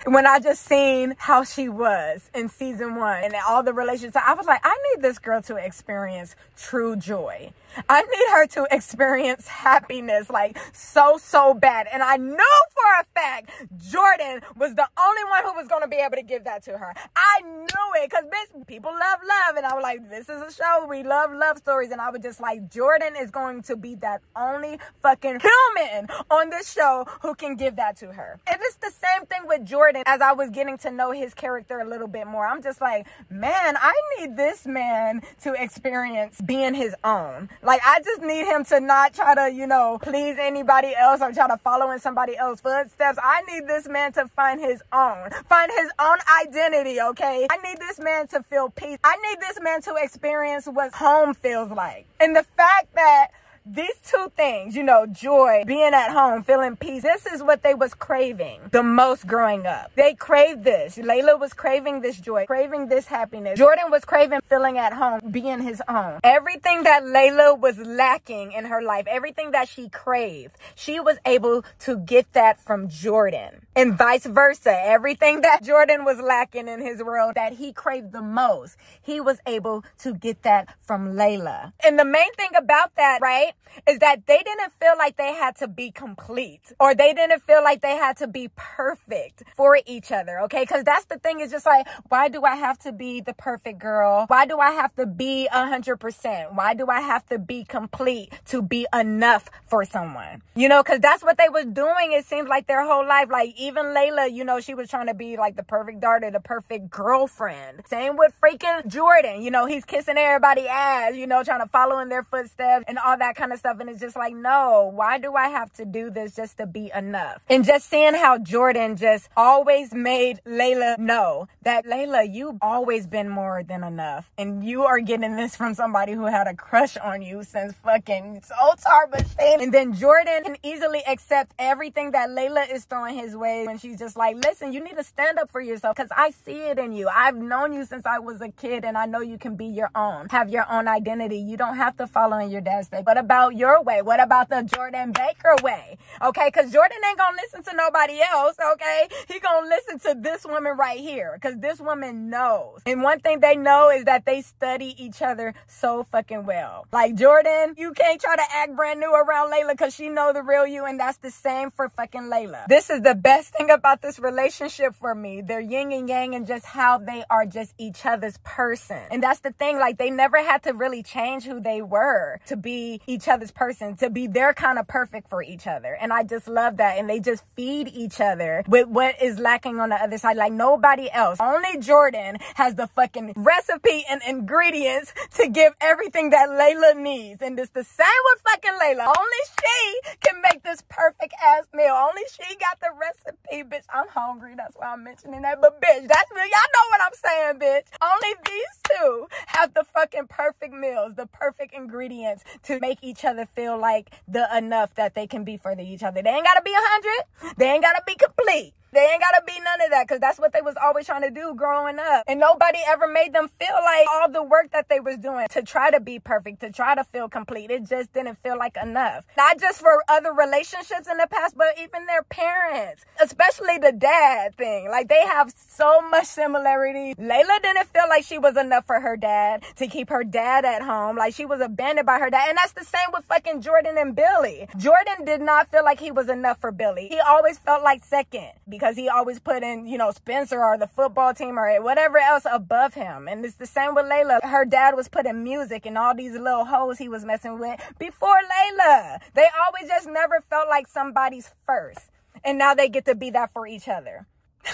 when I just seen how she was in season one and all the relationships, I was like, I need this girl to experience true joy. I need her to experience happiness like so, so bad. And I know for a fact Jordan was the only one who was going to be able to give that to her. I knew it because bitch, people love love. And I was like, this is a show. We love love stories. And I was just like, Jordan is going to be that only fucking human on this show who can give that to her. And it's the same thing with Jordan as I was getting to know his character a little bit more. I'm just like, man, I need this man to experience being his own. Like, I just need him to not try to, you know, please anybody else or try to follow in somebody else's footsteps. I need this man to find his own, find his own identity, okay? I need this man to feel peace. I need this man to experience what home feels like. And the fact that these two things, you know, joy, being at home, feeling peace, this is what they was craving the most growing up. They craved this. Layla was craving this joy, craving this happiness. Jordan was craving feeling at home, being his own. Everything that Layla was lacking in her life, everything that she craved, she was able to get that from Jordan. And vice versa. Everything that Jordan was lacking in his world that he craved the most, he was able to get that from Layla. And the main thing about that, right? Is that they didn't feel like they had to be complete or they didn't feel like they had to be perfect for each other. Okay. Cause that's the thing is just like, why do I have to be the perfect girl? Why do I have to be a hundred percent? Why do I have to be complete to be enough for someone? You know, cause that's what they was doing. It seems like their whole life. Like even Layla, you know, she was trying to be like the perfect daughter, the perfect girlfriend. Same with freaking Jordan. You know, he's kissing everybody ass, you know, trying to follow in their footsteps and all that kind of stuff. And it's just like, no, why do I have to do this just to be enough? And just seeing how Jordan just always made Layla know that Layla, you've always been more than enough. And you are getting this from somebody who had a crush on you since fucking Zoltar Bashan. And then Jordan can easily accept everything that Layla is throwing his way And she's just like, listen, you need to stand up for yourself because I see it in you. I've known you since I was a kid and I know you can be your own, have your own identity. You don't have to follow in your dad's step. What about your way? What about the Jordan Baker way? Okay, because Jordan ain't gonna listen to nobody else, okay? He gonna listen to this woman right here because this woman knows. And one thing they know is that they study each other so fucking well. Like Jordan, you can't try to act brand new around Layla because she know the real you and that's the same for fucking Layla. This is the best thing about this relationship for me. They're yin and yang and just how they are just each other's person. And that's the thing, like they never had to really change who they were to be each other's person, to be their kind of perfect for each other. And I just love that. And they just feed each other with what is lacking on the other side. Like nobody else. Only Jordan has the fucking recipe and ingredients to give everything that Layla needs. And it's the same with fucking Layla. Only she can make this perfect ass meal. Only she got the recipe, bitch. I'm hungry. That's why I'm mentioning that. But bitch, that's me. y'all know what I'm saying, bitch. Only these two have the fucking perfect meals, the perfect ingredients to make each other feel like the enough that they can be for the, each other. They ain't gotta be a hundred. They ain't gotta be complete. They ain't gotta be none of that because that's what they was always trying to do growing up. And nobody ever made them feel like all the work that they was doing to try to be perfect, to try to feel complete. It just didn't feel like enough. Not just for other relationships in the past, but even their parents, especially the dad thing. Like they have so much similarity. Layla didn't feel like she was enough for her dad to keep her dad at home. Like she was abandoned by her dad. And that's the same with fucking Jordan and Billy. Jordan did not feel like he was enough for Billy. He always felt like second because he always put in, you know, Spencer or the football team or whatever else above him. And it's the same with Layla. Her dad was putting music and all these little hoes he was messing with before Layla. They always just never felt like somebody's first. And now they get to be that for each other.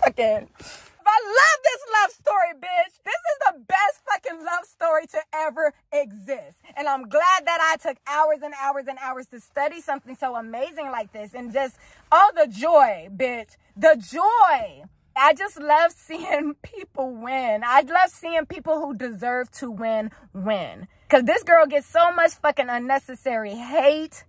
Fucking I love this love story, bitch. This is the best fucking love story to ever exist. And I'm glad that I took hours and hours and hours to study something so amazing like this and just all the joy, bitch. The joy. I just love seeing people win. I love seeing people who deserve to win win. Cause this girl gets so much fucking unnecessary hate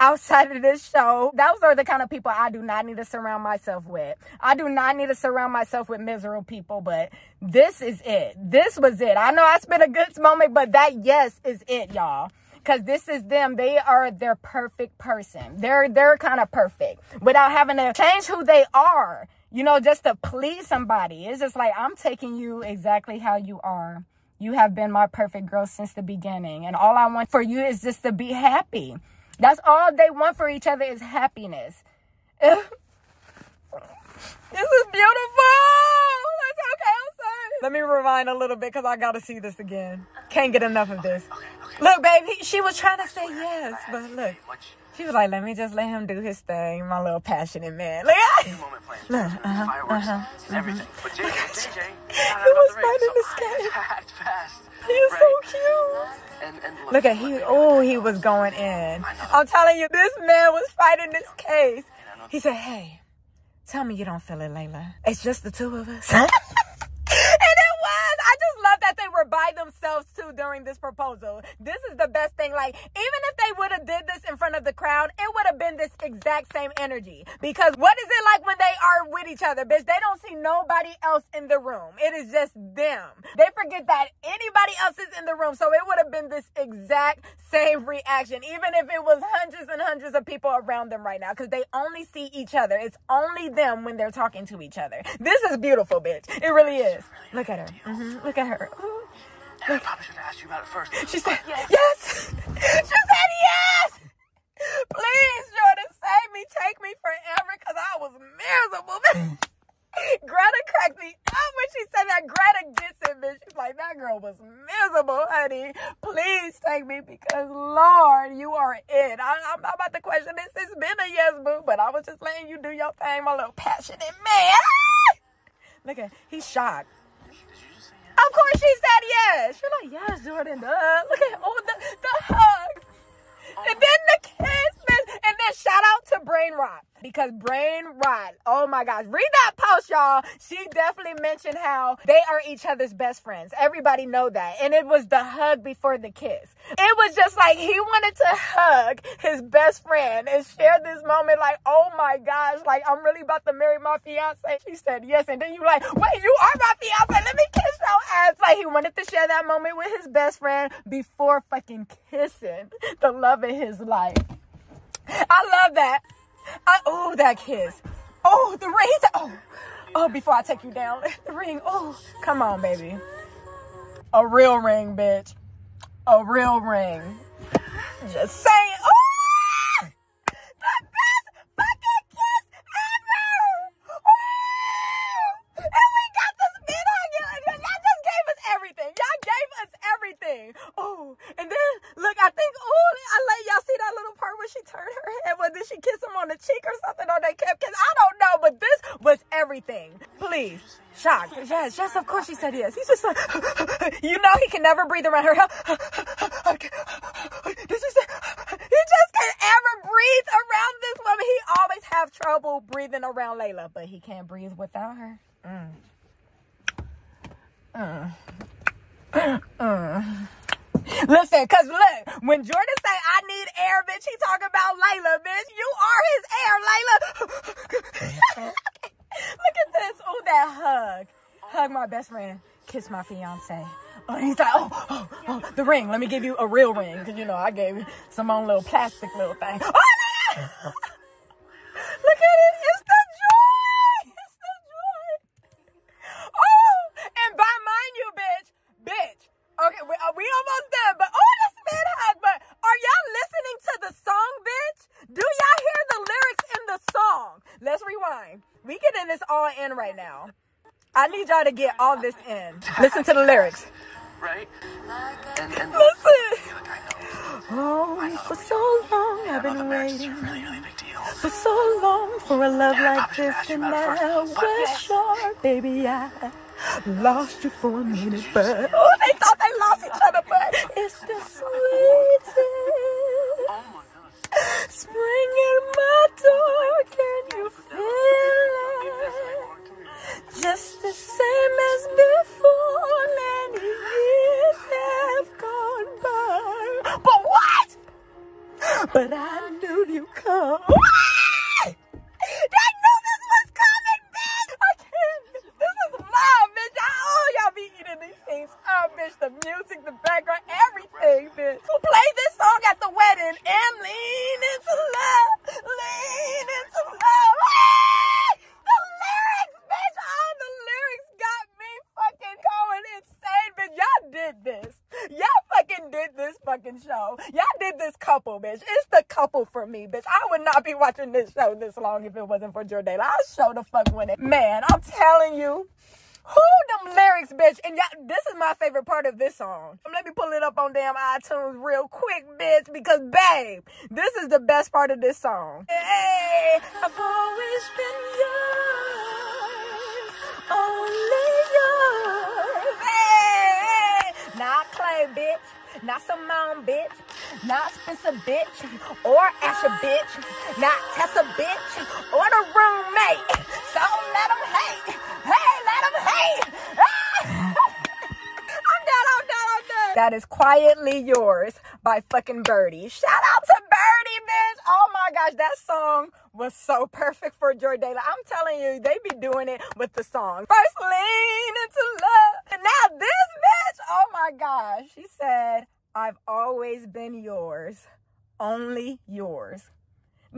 outside of this show. Those are the kind of people I do not need to surround myself with. I do not need to surround myself with miserable people, but this is it. This was it. I know I spent a good moment, but that yes is it, y'all. Cause this is them. They are their perfect person. They're they're kind of perfect without having to change who they are. You know, just to please somebody. It's just like I'm taking you exactly how you are. You have been my perfect girl since the beginning. And all I want for you is just to be happy. That's all they want for each other is happiness. this is beautiful. That's okay. I'm sorry. Let me rewind a little bit because I got to see this again. Can't get enough of this. Look, baby, she was trying to say yes, but look. She was like, let me just let him do his thing, my little passionate man. Moment playing. Look, uh-huh, fireworks uh-huh, everything. But JJ, JJ, He was fighting this guy. Fast, fast. He's so cute. And, and look, Look at he. Oh, he was going in. I'm telling you, this man was fighting this case. He said, "Hey, tell me you don't feel it, Layla. It's just the two of us." and it was. I just love that they were by themselves too during this proposal. This is the best thing. Like, even if they would have did this in front of the crowd, it would have been this exact same energy. Because what is it like when they are with each other, bitch? They don't see nobody else in the room. It is just them. They forget that anybody else is in the room. So it would have been this exact same reaction, even if it was hundreds and hundreds of people around them right now, because they only see each other. It's only them when they're talking to each other. This is beautiful, bitch. It really is. Look at her. Mhm. Look at her. Ooh. I probably should have asked you about it first. She said, yes. She said, yes. Please, Jordan, save me. Take me forever because I was miserable. Greta cracked me up when she said that. Greta gets it, bitch. She's like, that girl was miserable, honey. Please take me because, Lord, you are it. I, I'm not about to question this. It's been a yes, boo, but I was just letting you do your thing, my little passionate man. Look at, he's shocked. Of course she said yes. She's like, yes, Jordan, duh. Look at all the, the hug. And then the kiss. And then shout out to Brainrawt. Because Brain Rot, oh my gosh. Read that post, y'all. She definitely mentioned how they are each other's best friends. Everybody know that. And it was the hug before the kiss. It was just like he wanted to hug his best friend and share this moment like, oh my gosh, like I'm really about to marry my fiance. She said yes. And then you like, wait, you are my fiance. Let me kiss your ass. Like he wanted to share that moment with his best friend before fucking kissing the love of his life. I love that. I, oh, that kiss. Oh, the ring. Oh, oh, before I take you down, the ring. Oh, come on, baby. A real ring, bitch. A real ring. Just saying. Oh, the best fucking kiss ever. Oh, and we got this man hugging. Y'all just gave us everything. Y'all gave us everything. Oh, and then look, I think, oh, I let y'all see that little part where she turned her head. Well, did she kiss him on the cheek or something? Or they kept kissing? I don't know, but this was everything. Shocked. Yes, yes, of course she said yes. He's just like, you know, he can never breathe around her. This is, he just can't ever breathe around this woman. He always have trouble breathing around Layla, but he can't breathe without her. Mm. Listen, cause look, when Jordan say I need air, bitch, he talking about Layla, bitch. You are his air, Layla. Look at this. Oh, that hug. Hug my best friend. Kiss my fiance. Oh, he's like, oh, oh, oh, the ring. Let me give you a real ring. Cause you know, I gave some own little plastic little thing. Oh, it. Look at it. It's the joy. It's the joy. Oh, and by mind you, bitch, bitch. Okay, we, uh, we almost done, but oh, this man hug. But are y'all listening to the song, bitch? Do y'all hear the lyrics in the song? Let's rewind. We getting this all in right now. I need y'all to get all this in. Listen to the lyrics. Right? And, and Listen. look, I know. Oh, for so long I've I know the been marriage is a waiting. really, really big deal. for so long for a love like this, and now we're sure, baby, I lost you for a minute, but oh, they thought they lost each other, but it's the sweetest spring in my door. Can you feel it? Just the same as before, many years have gone by. But what? But I knew you'd come. I knew this was coming, bitch. I can't. This is love, bitch. Oh, y'all be eating these things. Oh, bitch. The music, the background, everything, bitch. Who played this song at the wedding? And lean into love. Lean into love. Ah! The lyrics, bitch. Oh, the lyrics got me fucking going insane, bitch. Y'all did this. Y'all fucking did this fucking show. Y'all did this couple, bitch. It's the couple for me, bitch. I would not be watching this show this long if it wasn't for Jordayla. I'll show the fuck win it. Man, I'm telling you. Who them lyrics, bitch? And y'all, this is my favorite part of this song. Let me pull it up on damn iTunes real quick, bitch, because babe, this is the best part of this song. Hey, I've always been yours, only yours. Hey, not Clay, bitch. Not Simone bitch. Not Spencer, bitch. Or Asher, bitch. Not Tessa, bitch. Or the roommate. So let them hate. Hey, let them hate. Ah! I'm done, I'm done. That is Quietly Yours by fucking Birdy. Shout out to Birdy, bitch. Oh my gosh, that song was so perfect for Jordayla. I'm telling you, they be doing it with the song. First lean into love. And now this bitch, oh my gosh. She said, I've always been yours. Only yours.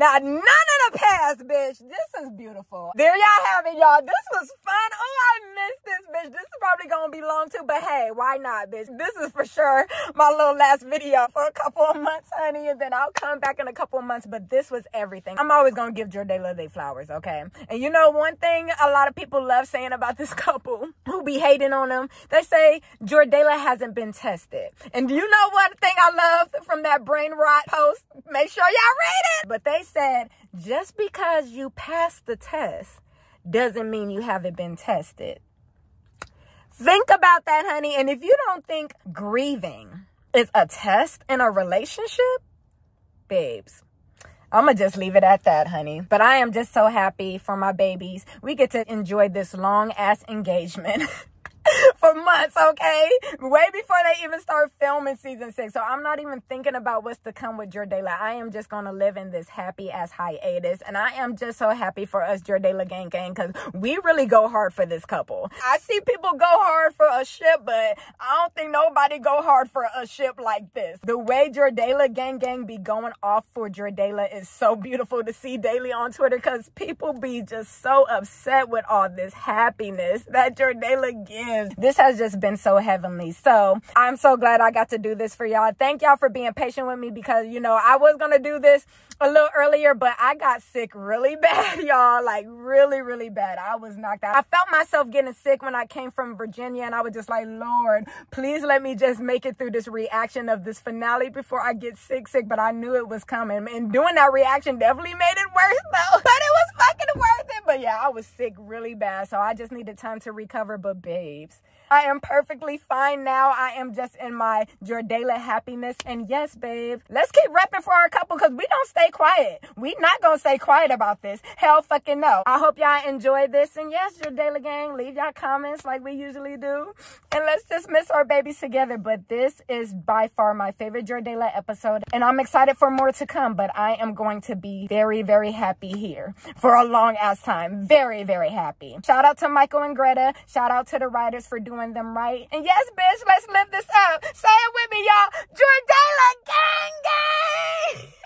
Now, none of the past, bitch. This is beautiful. There y'all have it, y'all. This was fun. Oh, I missed this, bitch. This is probably gonna be long too, but hey, why not, bitch? This is for sure my little last video for a couple of months, honey, and then I'll come back in a couple of months, but this was everything. I'm always gonna give Jordayla they flowers, okay? And you know one thing a lot of people love saying about this couple who be hating on them? They say Jordayla hasn't been tested. And do you know one thing I love from that Brainrawt post? Make sure y'all read it. But they said just because you passed the test doesn't mean you haven't been tested. Think about that, honey. And if you don't think grieving is a test in a relationship, babes, I'm going to just leave it at that, honey. But I am just so happy for my babies. We get to enjoy this long ass engagement. for months, okay? Way before they even start filming season six. So I'm not even thinking about what's to come with Jordayla. I am just gonna live in this happy ass hiatus. And I am just so happy for us Jordayla gang gang because we really go hard for this couple. I see people go hard for a ship, but I don't think nobody go hard for a ship like this. The way Jordayla gang gang be going off for Jordayla is so beautiful to see daily on Twitter because people be just so upset with all this happiness that Jordayla gives. This has just been so heavenly. So I'm so glad I got to do this for y'all. Thank y'all for being patient with me because, you know, I was going to do this a little earlier, but I got sick really bad, y'all. Like really, really bad. I was knocked out. I felt myself getting sick when I came from Virginia and I was just like, Lord, please let me just make it through this reaction of this finale before I get sick, sick. But I knew it was coming. And doing that reaction definitely made it worse though. But it was fucking worth it. But yeah, I was sick really bad. So I just needed time to recover. But babes, I am perfectly fine now. I am just in my Jordayla happiness. And yes, babe, let's keep repping for our couple because we don't stay quiet. We not gonna stay quiet about this. Hell fucking no. I hope y'all enjoyed this. And yes, Jordayla gang, leave y'all comments like we usually do. And let's just miss our babies together. But this is by far my favorite Jordayla episode. And I'm excited for more to come. But I am going to be very, very happy here for a long ass time. Very, very happy. Shout out to Michael and Greta. Shout out to the writers for doing them right. And yes, bitch, let's lift this up. Say it with me, y'all. Jordayla gang gang!